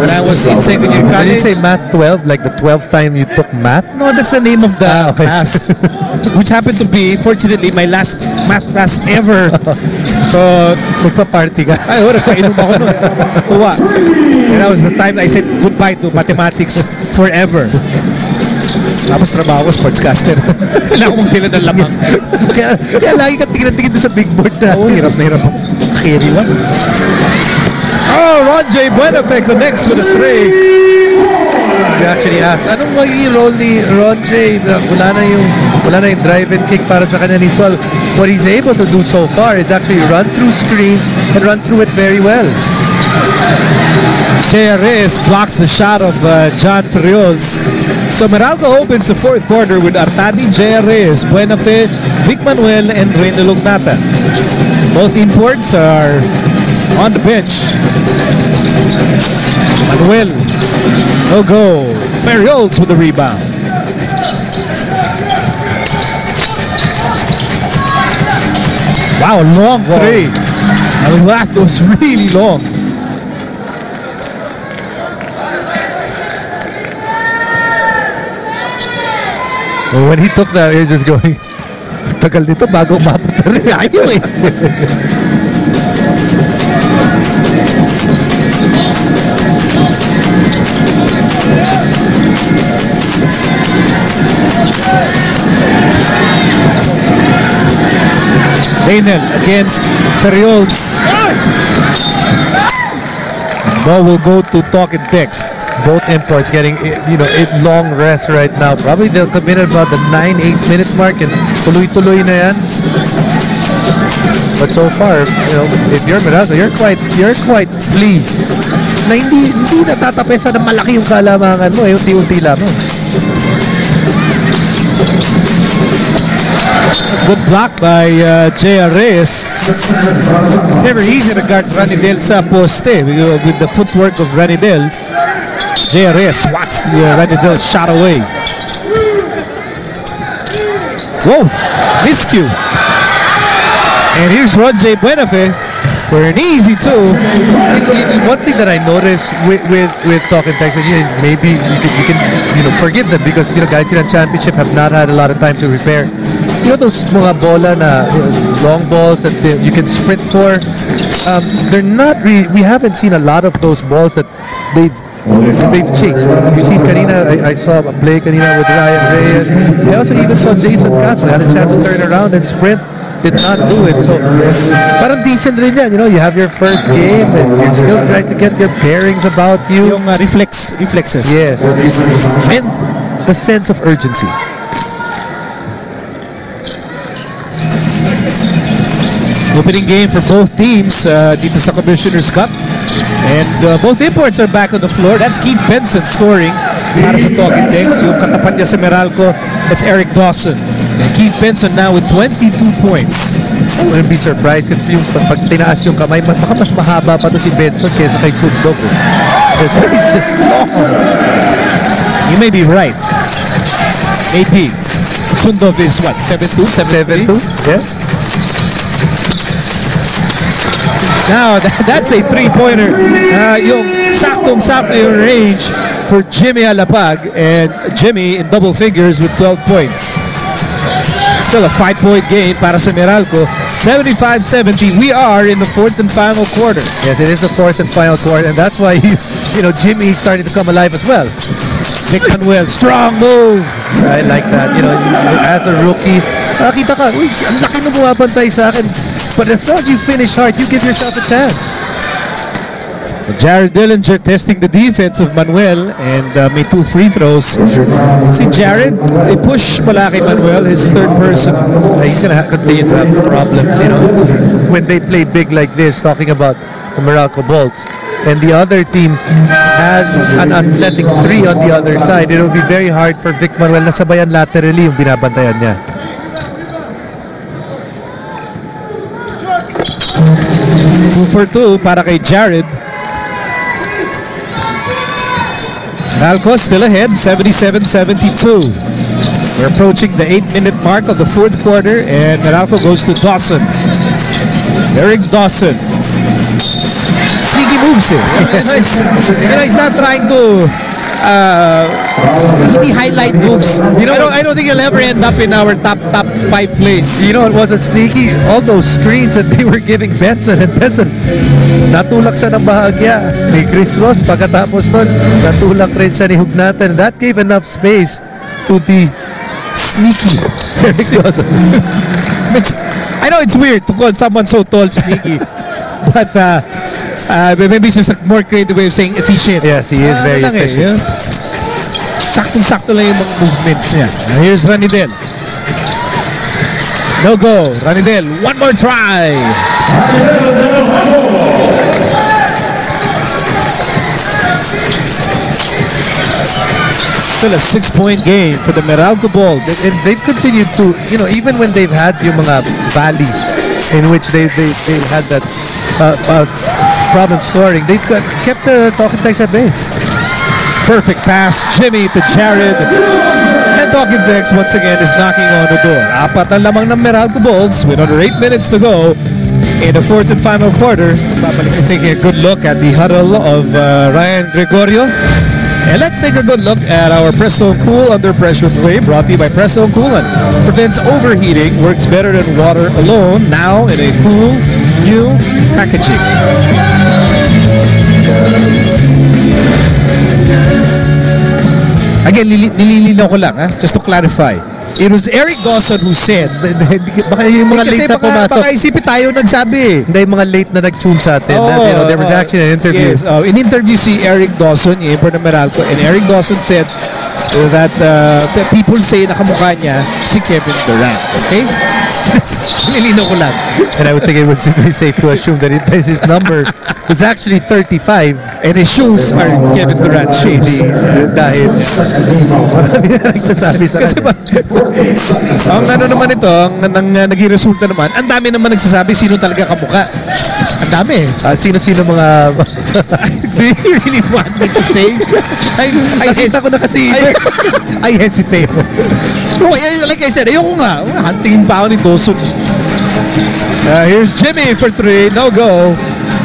when I was in second year Did you college, say math 12? Like the 12th time you took math? no, that's the name of the Ah, okay. class, which happened to be, fortunately, my last math class ever. So, Magpa-party ka. ay, wala, painom ako nun. Tuwa. And that was the time I said goodbye to mathematics forever. Tapos trabaho ko, sportscaster. [LAUGHS] Kailangan ko magpila ng lamang. kaya, kaya lagi ka tingin-tingin sa big board na. Oo, hirap na hirap. Carry lang. Oh, Ron J. Buenafe connects with a three. We actually asked, anong magiging role ni Ron J? Wala na yung, wala na yung drive and kick para sa kanya ni Sol. What he's able to do so far is actually run through screens and run through it very well. J.R. Reyes blocks the shot of uh, John Ferriols. So Meralco opens the fourth quarter with Artadi, J.R. Reyes, Buenafe, Vic Manuel, and Reynel Hugnatan. Both imports are on the bench. Manuel, no go. Ferriols with the rebound. Wow, long three. And that was really long. And when he took that, you're just going, tagal nito bago mapunta rin. Ayaw eh. Reynel against Ferriols. Ball will go to talk and text. Both imports getting, eh, you know, a long rest right now. Probably they'll come in at about the 9, 8 minute mark and tuloy-tuloy na yan. But so far, you know, if you're Meralco, you're quite, you're quite pleased na hindi, hindi natatapesa na malaki yung kalamangan mo, eh, unti-unti lamang. Good block by uh, J.R. Reyes. Never easy to guard Ranidel sa poste with the footwork of Ranidel. J.R. Reyes swats the uh, Ranidel shot away. Whoa, miscue. And here's Ronjay Buenafe for an easy two. One thing that I noticed with with, with Talk 'N Text, and you know, maybe you can, you can you know forgive them because you know guys in the championship have not had a lot of time to prepare. You know those mga bola na long balls that they- you can sprint for. Um, they're not really. We haven't seen a lot of those balls that they've they've chased. You seen Karina, I, I saw a play Karina with Ryan Reyes. I also even saw Jayson Castro had a chance to turn around and sprint. Did not do it. So, parang decent rin yan. You know, you have your first game and you're still trying to get your bearings about you. Yung uh, reflex, reflexes. Yes. And the sense of urgency. Opening game for both teams uh, dito sa Commissioner's Cup. And uh, both imports are back on the floor. That's Keith Benson scoring para sa Talking Tex. Yung katapat niya sa Meralco, that's Eric Dawson. And Keith Benson now with 22 points. I wouldn't be surprised if yung pag tinaas yung kamay, mas- baka mas mahaba pa to si Benson kesa kay Sundog. eh. It's, it's just long. You may be right. AP. Sundov is what? 7-2? 7-3? 7-2? Yes. Now, that, [LAUGHS] that's a three-pointer. Uh, yung saktong-sakto yung range for Jimmy Alapag. And Jimmy in double figures with 12 points. Still a five-point game para sa Meralco. 75-70. We are in the fourth and final quarter. Yes, it is the fourth and final quarter, and that's why [LAUGHS] you know Jimmy is starting to come alive as well. Nick Manuel, strong move. I like that. You know, as a rookie, nakita ka, uy, ang laki na bumabantay sa akin. But as long as you finish hard, you give yourself a chance. Jared Dillinger testing the defense of Manuel and uh, may two free throws. Si Jared, they push pala kay Manuel, his third person. He's gonna ha- continue to have problems, you know, when they play big like this, talking about the Meralco Bolts. And the other team has an athletic three on the other side. It will be very hard for Vic Manuel na sabayan laterally yung binabantayan niya. For two para kay Jared. Meralco still ahead, 77-72. We're approaching the eight-minute mark of the fourth quarter, and Meralco goes to Dawson. Eric Dawson. Sneaky moves eh. He's- [LAUGHS] you know, he's not trying to uh, hindi highlight moves. You know, I don't, I don't think he'll ever end up in our top top five place. You know, it wasn't sneaky. All those screens that they were giving Benson and Benson natulak siya ng bahagya ni Chris Ross. Pagkatapos nun, natulak rin siya ni Hugnatan. That gave enough space to the sneaky [LAUGHS] Eric Dawson. I know it's weird to call someone so tall sneaky, [LAUGHS] but uh, uh, maybe it's just a more creative way of saying efficient. Yes, he is Ah, very ano eh, efficient. yun. Saktong-sakto lang yung mga movements niya. Uh, here's Ranidel. No go. Ranidel, one more try. Still a six-point game for the Meralco and they've continued to, you know, even when they've had yung mga valleys in which they they, they had that uh, uh, problem scoring, got, kept the Talk 'N Text at bay. Perfect pass, Jimmy to Jared. And Talk 'N Text once again is knocking on the door. Apat ang lamang ng Meralco Bolts with under 8 minutes to go in the fourth and final quarter. And taking a good look at the huddle of uh, Ryan Gregorio. And let's take a good look at our Presto Cool Under Pressure Play brought to you by Presto Coolant. Prevents overheating, works better than water alone, now in a cool, new packaging. Again, nili- nililinaw ko lang, ha? just to clarify. It was Eric Dawson who said, Baka yung mga late na baka, pumasok. baka isipin tayo nagsabi eh. Hindi, yung mga late na nag-tune sa atin. na, you know, there was oh, actually an interview. Yes, oh, in interview si Eric Dawson, yung ng Meralco, and Eric Dawson said that uh, people say na kamukha niya si Kevin Durant. Okay? Nilino ko lang. And I would think it would be safe to assume that it, his number was actually 35. And his shoes are Kevin Durant shades. Dahil marami na nagsasabi sa Kasi ba, ang ano naman ito, ang nang, uh, naging resulta naman, ang dami naman nagsasabi sino talaga kamukha. Ang dami. Ah, sino-sino mga... Do you [LAUGHS] really want me to say? I, I, Nakita ko na kasi I, [LAUGHS] I hesitate. No, eh, like I said, ayoko nga. Huntingin pa ako ni Dawson. Uh, here's Jimmy for three. No go.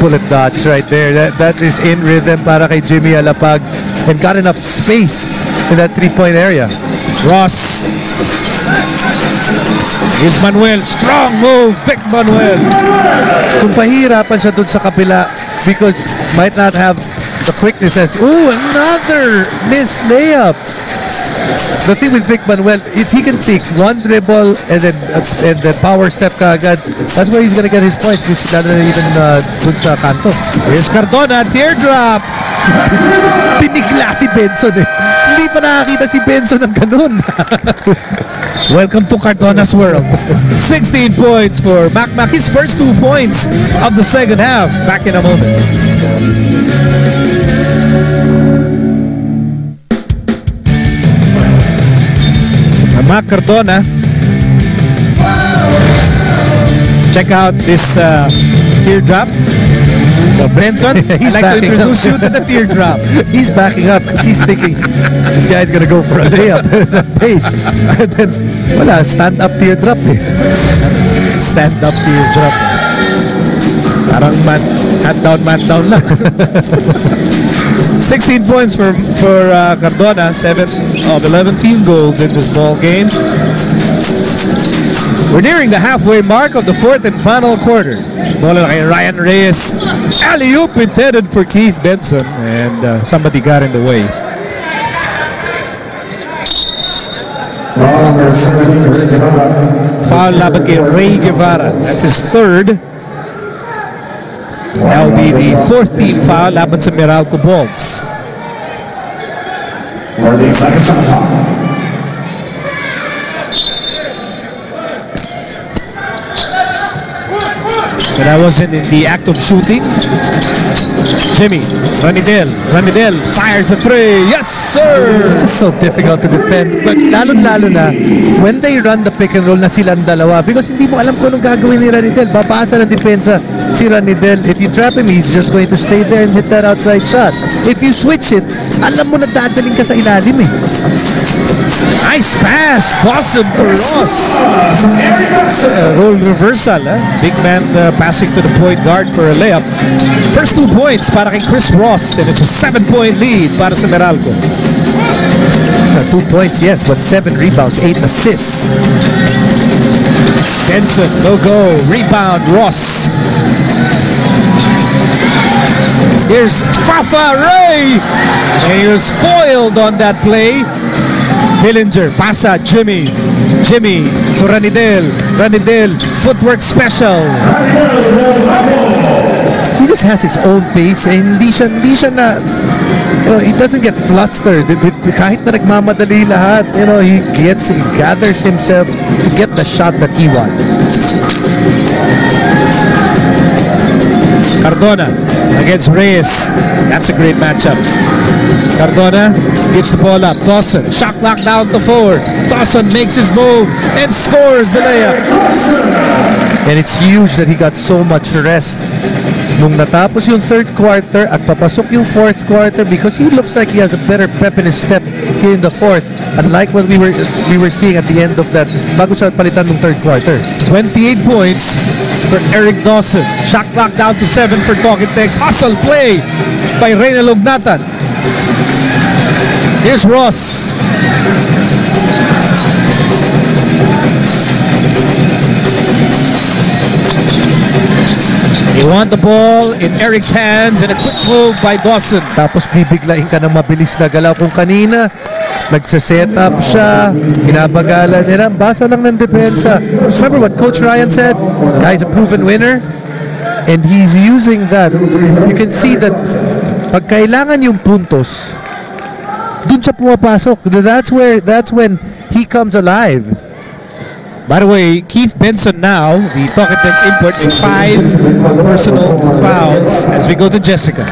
bullet dodge right there. That that is in rhythm para kay Jimmy Alapag and got enough space in that three-point area. Ross. Here's Manuel. Strong move. Vic Manuel. Kung pahirapan siya dun sa kapila because might not have the quickness as, ooh, another missed layup. The thing with Vic Manuel is he can take one dribble and then uh, and then power step kaagad. That's where he's gonna get his points. He's not even uh, dun sa kanto. Here's Cardona. Teardrop. [LAUGHS] Binigla si Benson eh. Hindi pa nakakita si Benson ng ganun. [LAUGHS] Welcome to Cardona's world. [LAUGHS] 16 points for Mac Mac. His first two points of the second half. Back in a moment. Mac Cardona. Check out this uh, teardrop. So Benson, [LAUGHS] I'd He's like to backing introduce up. you to the teardrop. [LAUGHS] he's backing up because he's thinking this guy's gonna go for a layup at [LAUGHS] pace. And then, wala, stand-up teardrop eh. Stand-up teardrop. Parang mat, hat down, mat down lang. 16 points for for uh, Cardona, 7 of 11 field goals in this ball game. We're nearing the halfway mark of the fourth and final quarter. Na Ryan Reyes. Alley-oop intended for Keith Benson and uh, somebody got in the way. Foul laban kay Ray Guevara. That's his third. That will be the fourth team foul laban sa Meralco Bolts. But I wasn't in the act of shooting. Jimmy, Ranidel, Ranidel fires a three. Yes, sir! It's just so difficult to defend. But lalo-lalo na when they run the pick and roll na silang dalawa because hindi mo alam kung anong gagawin ni Ranidel. Babasa ng depensa si Ranidel. If you trap him, he's just going to stay there and hit that outside shot. If you switch it, alam mo na dadaling ka sa ilalim eh. Nice pass. Dawson for Ross. Uh, role reversal. Eh? Big man uh, passing to the point guard for a layup. First two points para kay Chris Ross and it's a seven-point lead para sa Meralco. Uh, Two points, yes, but seven rebounds, eight assists. Benson, no go. Rebound, Ross. Here's Fafa Ray. And he was foiled on that play. Dillinger, pasa, Jimmy. Jimmy to Ranidel. Ranidel, footwork special. He just has his own pace eh. Hindi siya, hindi siya na, you know, he doesn't get flustered. Kahit na nagmamadali lahat, you know, he gets, he gathers himself to get the shot that he wants. Cardona against Reyes. That's a great matchup. Cardona gives the ball up. Dawson, shot clock down to four. Dawson makes his move and scores the layup. And it's huge that he got so much rest nung natapos yung third quarter at papasok yung fourth quarter because he looks like he has a better pep in his step here in the fourth unlike what we were we were seeing at the end of that bago siya palitan ng third quarter 28 points for Eric Dawson. Shot clock down to seven for Talking Tex. Hustle play by Reyna Lugnatan. Here's Ross. He want the ball in Eric's hands and a quick move by Dawson. tapos bibiglain ka ng mabilis na galaw. Kung kanina nagse-set up siya binabagalan nila basa lang ng depensa. Remember what Coach Ryan said? Guy's a proven winner and he's using that. You can see that pag kailangan yung puntos dun siya pumapasok. That's where that's when he comes alive By the way, Keith Benson now, the Talk 'N Text import, with five personal fouls as we go to Jessica.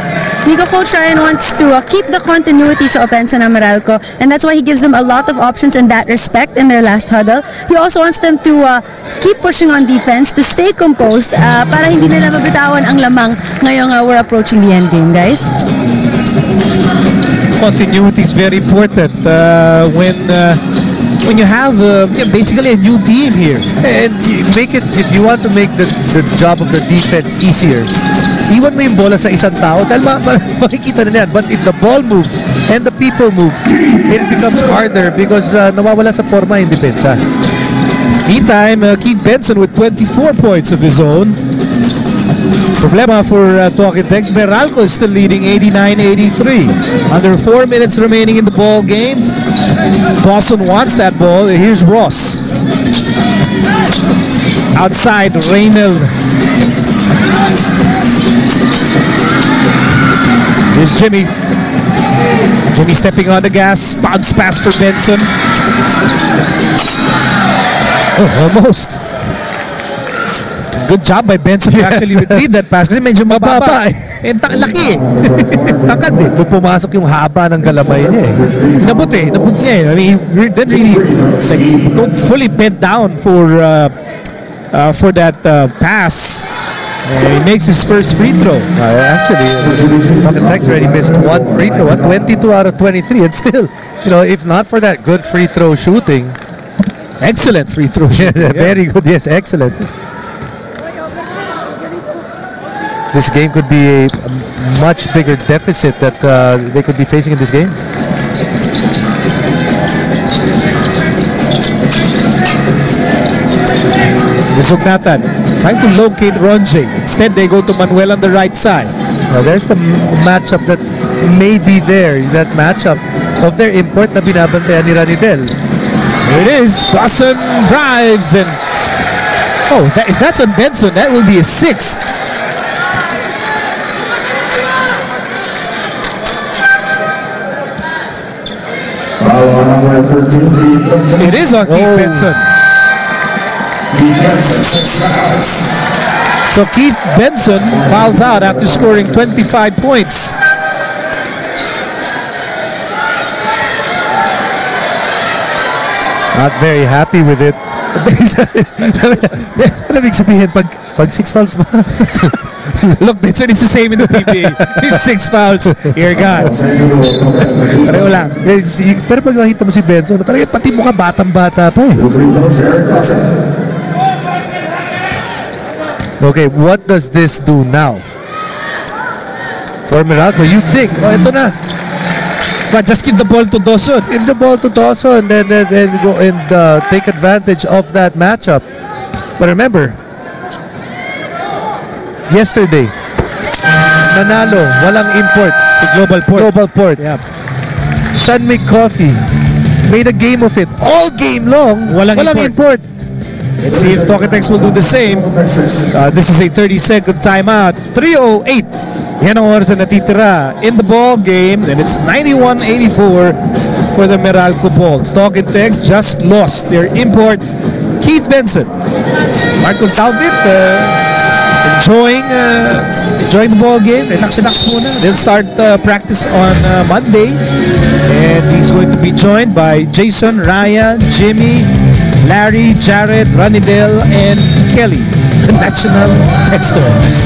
Nico Coach Ryan wants to uh, keep the continuity sa opensa ng Meralco and that's why he gives them a lot of options in that respect in their last huddle. He also wants them to uh, keep pushing on defense, to stay composed uh, para hindi nila mabitawan ang lamang ngayong uh, we're approaching the end game, guys. Continuity is very important uh, when uh, when you have uh, yeah, basically a new team here. And make it, if you want to make the, the job of the defense easier, iwan mo yung bola sa isang tao dahil ma- ma- [LAUGHS] makikita na yan. But if the ball moves and the people move, it becomes harder because uh, nawawala sa forma yung depensa. Meantime, uh, Keith Benson with 24 points of his own. Problema for uh, Talk 'N Text. Meralco is still leading 89-83. Under four minutes remaining in the ball game. Dawson wants that ball. Here's Ross. Outside, Reynel. Here's Jimmy. Jimmy stepping on the gas. Bounce pass for Benson. Oh, almost. Good job by Benson to actually retrieve that pass kasi medyo mababa. Mababa eh. Eh, ta- laki eh. [LAUGHS] Takad eh. Nung pumasok yung haba ng galamay niya eh. Nabut eh. Nabut niya eh. I mean, he didn't really like, don't fully bend down for uh, uh, for that uh, pass. And he makes his first free throw. Uh, actually, Talking Tex already missed one free throw, huh? 22 out of 23, and still, you know, if not for that good free throw shooting, Excellent free throw. [LAUGHS] yeah, very good, yes, excellent. This game could be a, much bigger deficit that uh, they could be facing in this game. Hugnatan trying to locate Ronjay. Instead, they go to Manuel on the right side. Now, there's the matchup that may be there, that matchup of their import na binabantayan ni Ranidel. Here it is. Dawson drives and oh, that, if that's on Benson, that will be a sixth. It is on Keith oh. Benson. So Keith Benson fouls out after scoring 25 points. Not very happy with it. ano ibig sabihin? Pag, pag six fouls ba? [LAUGHS] [LAUGHS] Look, Benson is the same in the PBA. [LAUGHS] If six fouls, here goes. Pareho lang. Pero pag nakita mo si Benson, talaga pati mukha batang-bata pa eh. Okay, what does this do now? For Meralco, you think, oh, ito na. But just give the ball to Dawson. Give the ball to Dawson and then, then go and uh, take advantage of that matchup. But remember, yesterday, nanalo, walang import. Si Global Port. Global Port. Yeah. San Mig Coffee made a game of it. All game long, Walang walang import. Let's see if Talk 'N Text will do the same. Uh, this is a 30-second timeout. 3.08. Yan ang oras na natitira in the ball game. And it's 91-84 for the Meralco Bolts. Talk 'N Text just lost their import, Keith Benson. Marcus Douthit uh, enjoying uh, enjoying the ball game. Relax-relax muna. They'll start uh, practice on uh, Monday. And he's going to be joined by Jason, Ryan, Jimmy, Larry, Jared, Ranidel, and Kelly, the national texters.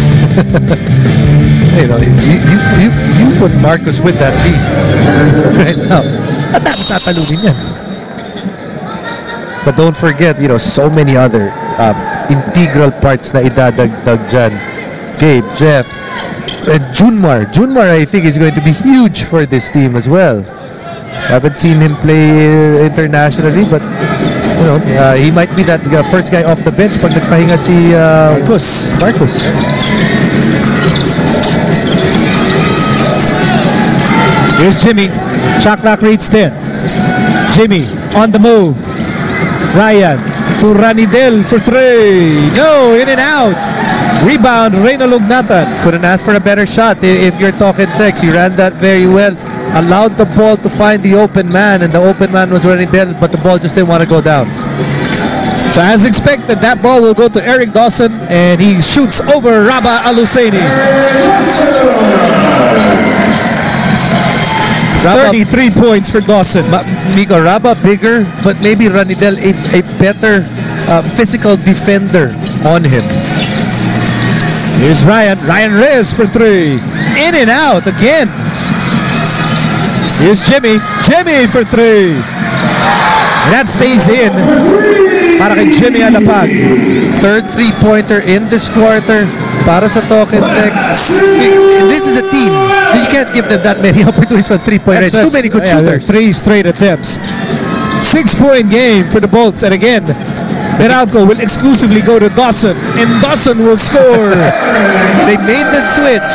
[LAUGHS] You know, you, you, you, you put Marcus with that team [LAUGHS] right now. At tatalunin yan. But don't forget, you know, so many other um, integral parts na idadagdag dyan. Gabe, Jeff, and Junmar. Junmar, I think, is going to be huge for this team as well. I haven't seen him play internationally, but you know, uh, he might be that uh, first guy off the bench pag nagpahinga si uh, Marcus. Marcus. Here's Jimmy. Shot clock reads 10. Jimmy on the move. Ryan to Ranidel for three. No, in and out. Rebound, Reynel Hugnatan. Couldn't ask for a better shot if you're talking Tex. He ran that very well. Allowed the ball to find the open man, and the open man was there, but the ball just didn't want to go down. So as expected, that ball will go to Eric Dawson and he shoots over Rabeh Al-Hussaini. 33 points for Dawson. Ma- Miko Rabeh bigger, but maybe Ranidel a, a better uh, physical defender on him. Here's Ryan. Ryan Reyes for three. In and out again. Here's Jimmy. Jimmy for three. And that stays in. Para kay Jimmy Alapag. Third three-pointer in this quarter para sa Token Tex. This is a team. You can't give them that many [LAUGHS] opportunities for three-point range. Too many good yeah, shooters. Three straight attempts. Six-point game for the Bolts. And again, Meralco will exclusively go to Dawson. And Dawson will score. [LAUGHS] They made the switch.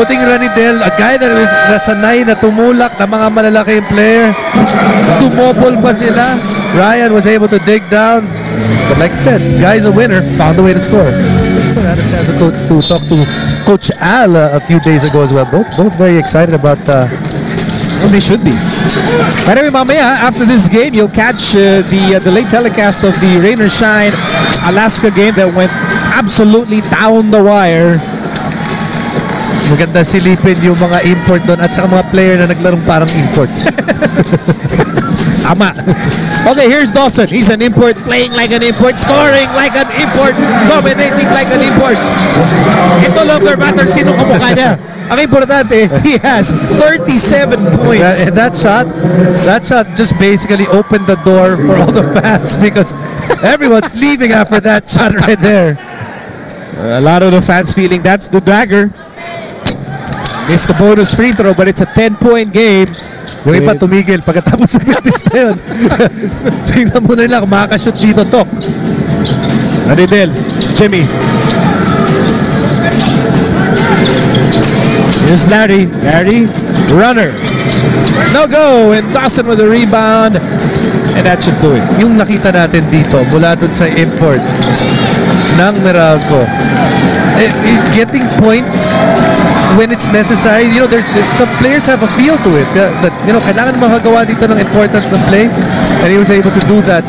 Putting Ranidel, a guy that was nasanay na tumulak na mga malalaking player. Tumopol pa sila. Ryan was able to dig down. But like I said, guy's a winner, found a way to score. I had a chance to, to talk to Coach Al uh, a few days ago as well. Both both very excited about uh, Well, they should be. By the way, mamaya, after this game, you'll catch uh, the uh, the late telecast of the Rain or Shine Alaska game that went absolutely down the wire. maganda silipin yung mga import doon at saka mga player na naglarong parang import. [LAUGHS] Tama. Okay, here's Dawson. He's an import, playing like an import, scoring like an import, dominating like an import. It no longer matters sino kamukha niya. Ang importante, he has 37 points. That, and that shot, that shot just basically opened the door for all the fans [LAUGHS] because everyone's leaving after that shot right there. A lot of the fans feeling that's the dagger. Missed the bonus free throw, but it's a 10-point game. Yung iba tumigil pagkatapos ng minutes na yun. [LAUGHS] Tingnan mo na nila kung makakashoot dito, Tok. Nadidel, Jimmy. Here's Larry. Larry, runner. No go, and Dawson with a rebound. And that should do it. Yung nakita natin dito mula dun sa import ng Meralco, eh, eh, getting points when it's necessary. You know, there, some players have a feel to it. Yeah, that, you know, kailangan makagawa dito ng important na play. And he was able to do that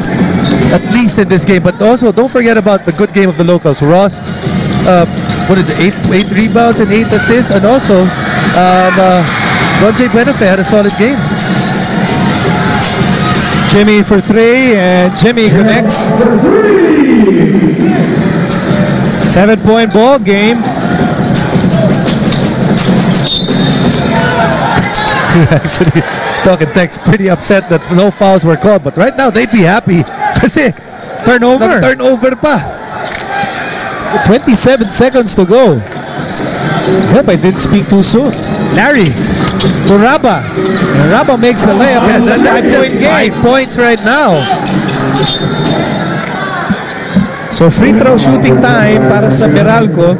at least in this game. But also, don't forget about the good game of the locals. Ross, uh, what is it, eight, eight rebounds and eight assists. And also, um, uh, Ronjay Buenafe had a solid game. Jimmy for three, and Jimmy connects. Seven-point ball game. [LAUGHS] actually Talk 'N Text pretty upset that no fouls were called but right now they'd be happy [LAUGHS] kasi Turnover. turnover pa 27 seconds to go. Hope I didn't speak too soon. Larry to Rabeh. And Rabeh makes the layup. yeah, It's a that's just five-point five game. points right now So free throw shooting time para sa Meralco.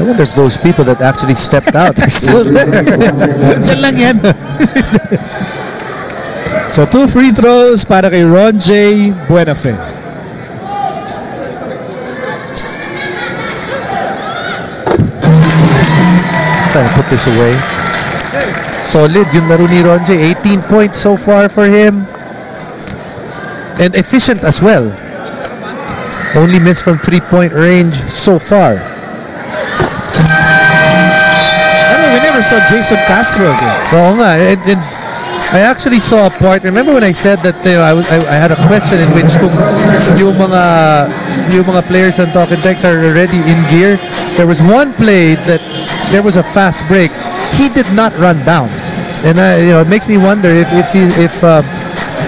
I wonder if those people that actually stepped out are still [LAUGHS] there Diyan lang yan. [LAUGHS] so two free throws para kay Ronjay Buenafe. trying to put this away. Solid yung laro ni Ronjay 18 points so far for him. And efficient as well. Only missed from three point range so far never saw Jayson Castro again. Oo nga. And, and I actually saw a part. Remember when I said that you know, I was I, I had a question in which kung yung mga yung mga players on Talk 'N Text are already in gear. There was one play that there was a fast break. He did not run down, and I, you know it makes me wonder if if he if uh,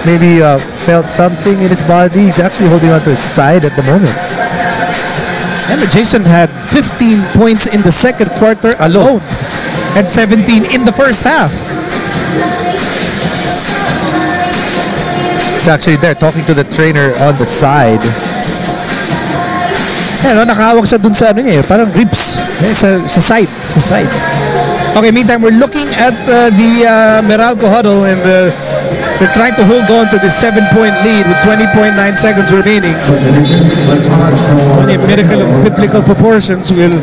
maybe uh, felt something in his body. He's actually holding on to his side at the moment. And Jason had 15 points in the second quarter alone. And 17 in the first half. He's actually there talking to the trainer on the side. Ayan, no, nakahawak siya dun sa ano niya, eh, parang ribs. Eh, sa, sa side. Sa side. Okay, meantime, we're looking at uh, the uh, Meralco huddle and uh, they're trying to hold on to this seven-point lead with 20.9 seconds remaining. Only a miracle of biblical proportions will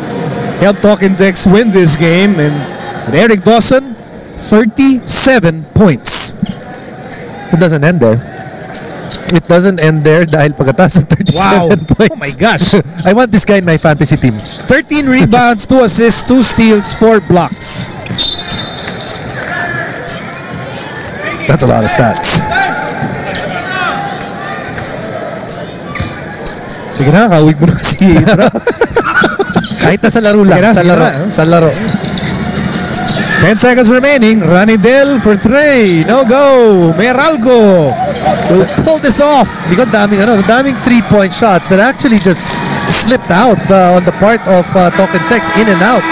help Talk 'N Text win this game. And, and Eric Dawson, 37 points. It doesn't end there. It doesn't end there dahil pagkatapos ng 37 Wow. Oh points. Oh my gosh. [LAUGHS] I want this guy in my fantasy team. 13 rebounds, 2 assists, 2 steals, 4 blocks. That's a lot of stats. Sige na, kawig mo na si Idra. [LAUGHS] Kahit na sa laro lang. Sige na, sa laro. na. Eh. Sa laro. 10 seconds remaining. Ranidel for 3. No go. Meralco will pull this off. Because daming, ano, daming three-point shots that actually just slipped out uh, on the part of uh, Talk 'N Text in and out.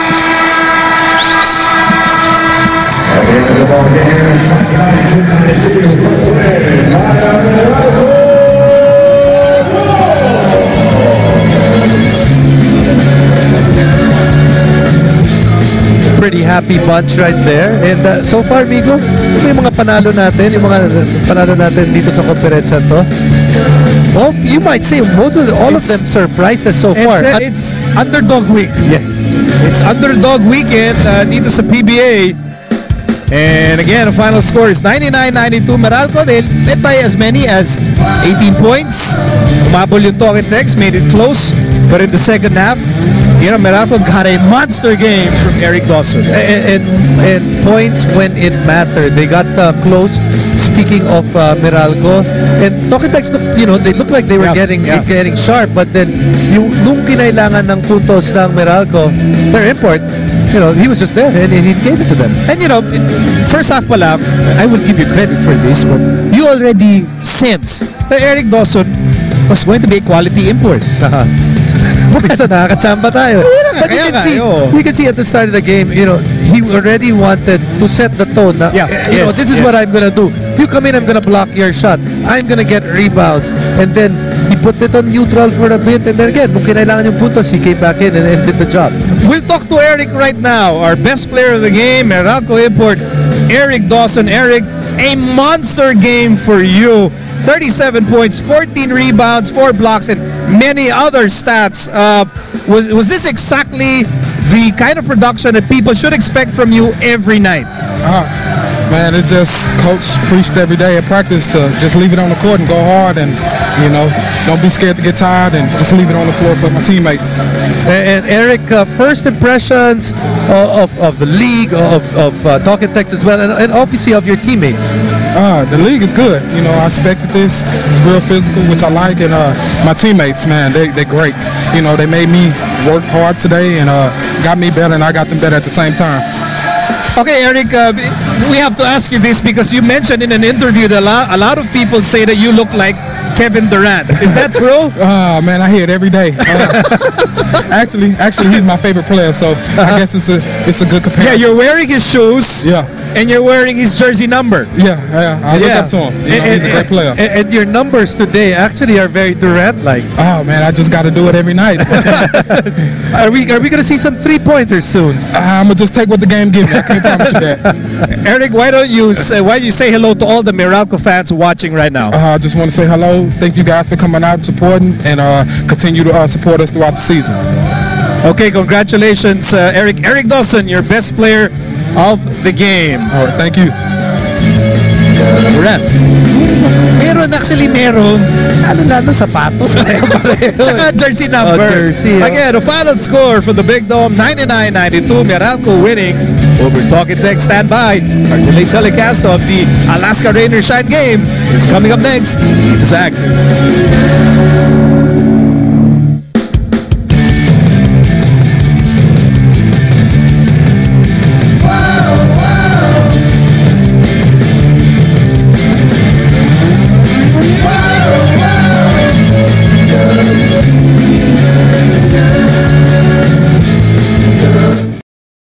Pretty happy bunch right there. And uh, so far, Migo, ito yung mga panalo natin, yung mga panalo natin dito sa konferensya to. Well, you might say most of all of It's- them surprises so It's, far. uh, it's underdog week. yes. It's underdog weekend uh, dito sa PBA. And again, the final score is 99-92 Meralco. They led by as many as 18 points. Umabol yung Talking Tex, made it close. But in the second half, you know, Meralco got a monster game from Eric Dawson. and, and, and points when it mattered. They got uh, close. Speaking of uh, Meralco, and Talk 'N Text, look- you know, they looked like they were Yeah, getting yeah. getting sharp, but then yung nung kinailangan ng puntos ng Meralco, their import, you know, he was just there and, and he gave it to them. And you know, first half pala, I will give you credit for this, but you already sensed that Eric Dawson was going to be a quality import. [LAUGHS] Kasi nakakachamba tayo. But you can see, you can see at the start of the game, you know, he already wanted to set the tone. Na, Yeah, you know, this is yes. what I'm gonna do. You come in, I'm gonna block your shot. I'm gonna get rebounds. And then, he put it on neutral for a bit. And then again, nung kinailangan yung puntos, he came back in and, and did the job. We'll talk to Eric right now, our best player of the game, Meralco Import, Eric Dawson. Eric, a monster game for you. 37 points, 14 rebounds, 4 blocks, and many other stats. Uh, was, was this exactly the kind of production that people should expect from you every night? Uh, man, it just coach preached every day at practice to just leave it on the court and go hard and you know don't be scared to get tired and just leave it on the floor for my teammates. And, and Eric, uh, first impressions of, of, of the league, of, of uh, Talk 'N Text as well, and, and obviously of your teammates. Uh, the league is good. You know, I expected this. It's real physical, which I like, and uh, my teammates, man, they they great. You know, they made me work hard today and uh, got me better, and I got them better at the same time. Okay, Eric, uh, we have to ask you this because you mentioned in an interview that a lot, a lot of people say that you look like Kevin Durant. Is that true? [LAUGHS] Ah, man, I hear it every day. Uh, [LAUGHS] actually, actually, he's my favorite player, so I guess it's a it's a good comparison. yeah, you're wearing his shoes. Yeah, And you're wearing his jersey number. yeah, yeah. I look Yeah. up to him. You know, and, he's a great player. and- and your numbers today actually are very Durant-like. Oh man, I just got to do it every night. [LAUGHS] Are we are we gonna see some three pointers soon? I'm gonna just take what the game gives me. I can't promise you that. [LAUGHS] Eric, why don't you say, why don't you say hello to all the Meralco fans watching right now? Uh, I just want to say hello. Thank you guys for coming out, supporting, and uh, continue to uh, support us throughout the season. Okay, congratulations, uh, Eric. Eric Dawson, your best player of the game. Right, thank you. Durant. Meron actually meron. Lalo-lalo sapatos. [LAUGHS] Tsaka jersey number. Oh, jersey, oh. Again, the final score for the Big Dome, 99-92. Meralco winning over Talking Tech. Stand by. Our delayed telecast of the Alaska Rain or Shine game is coming up next. Zach.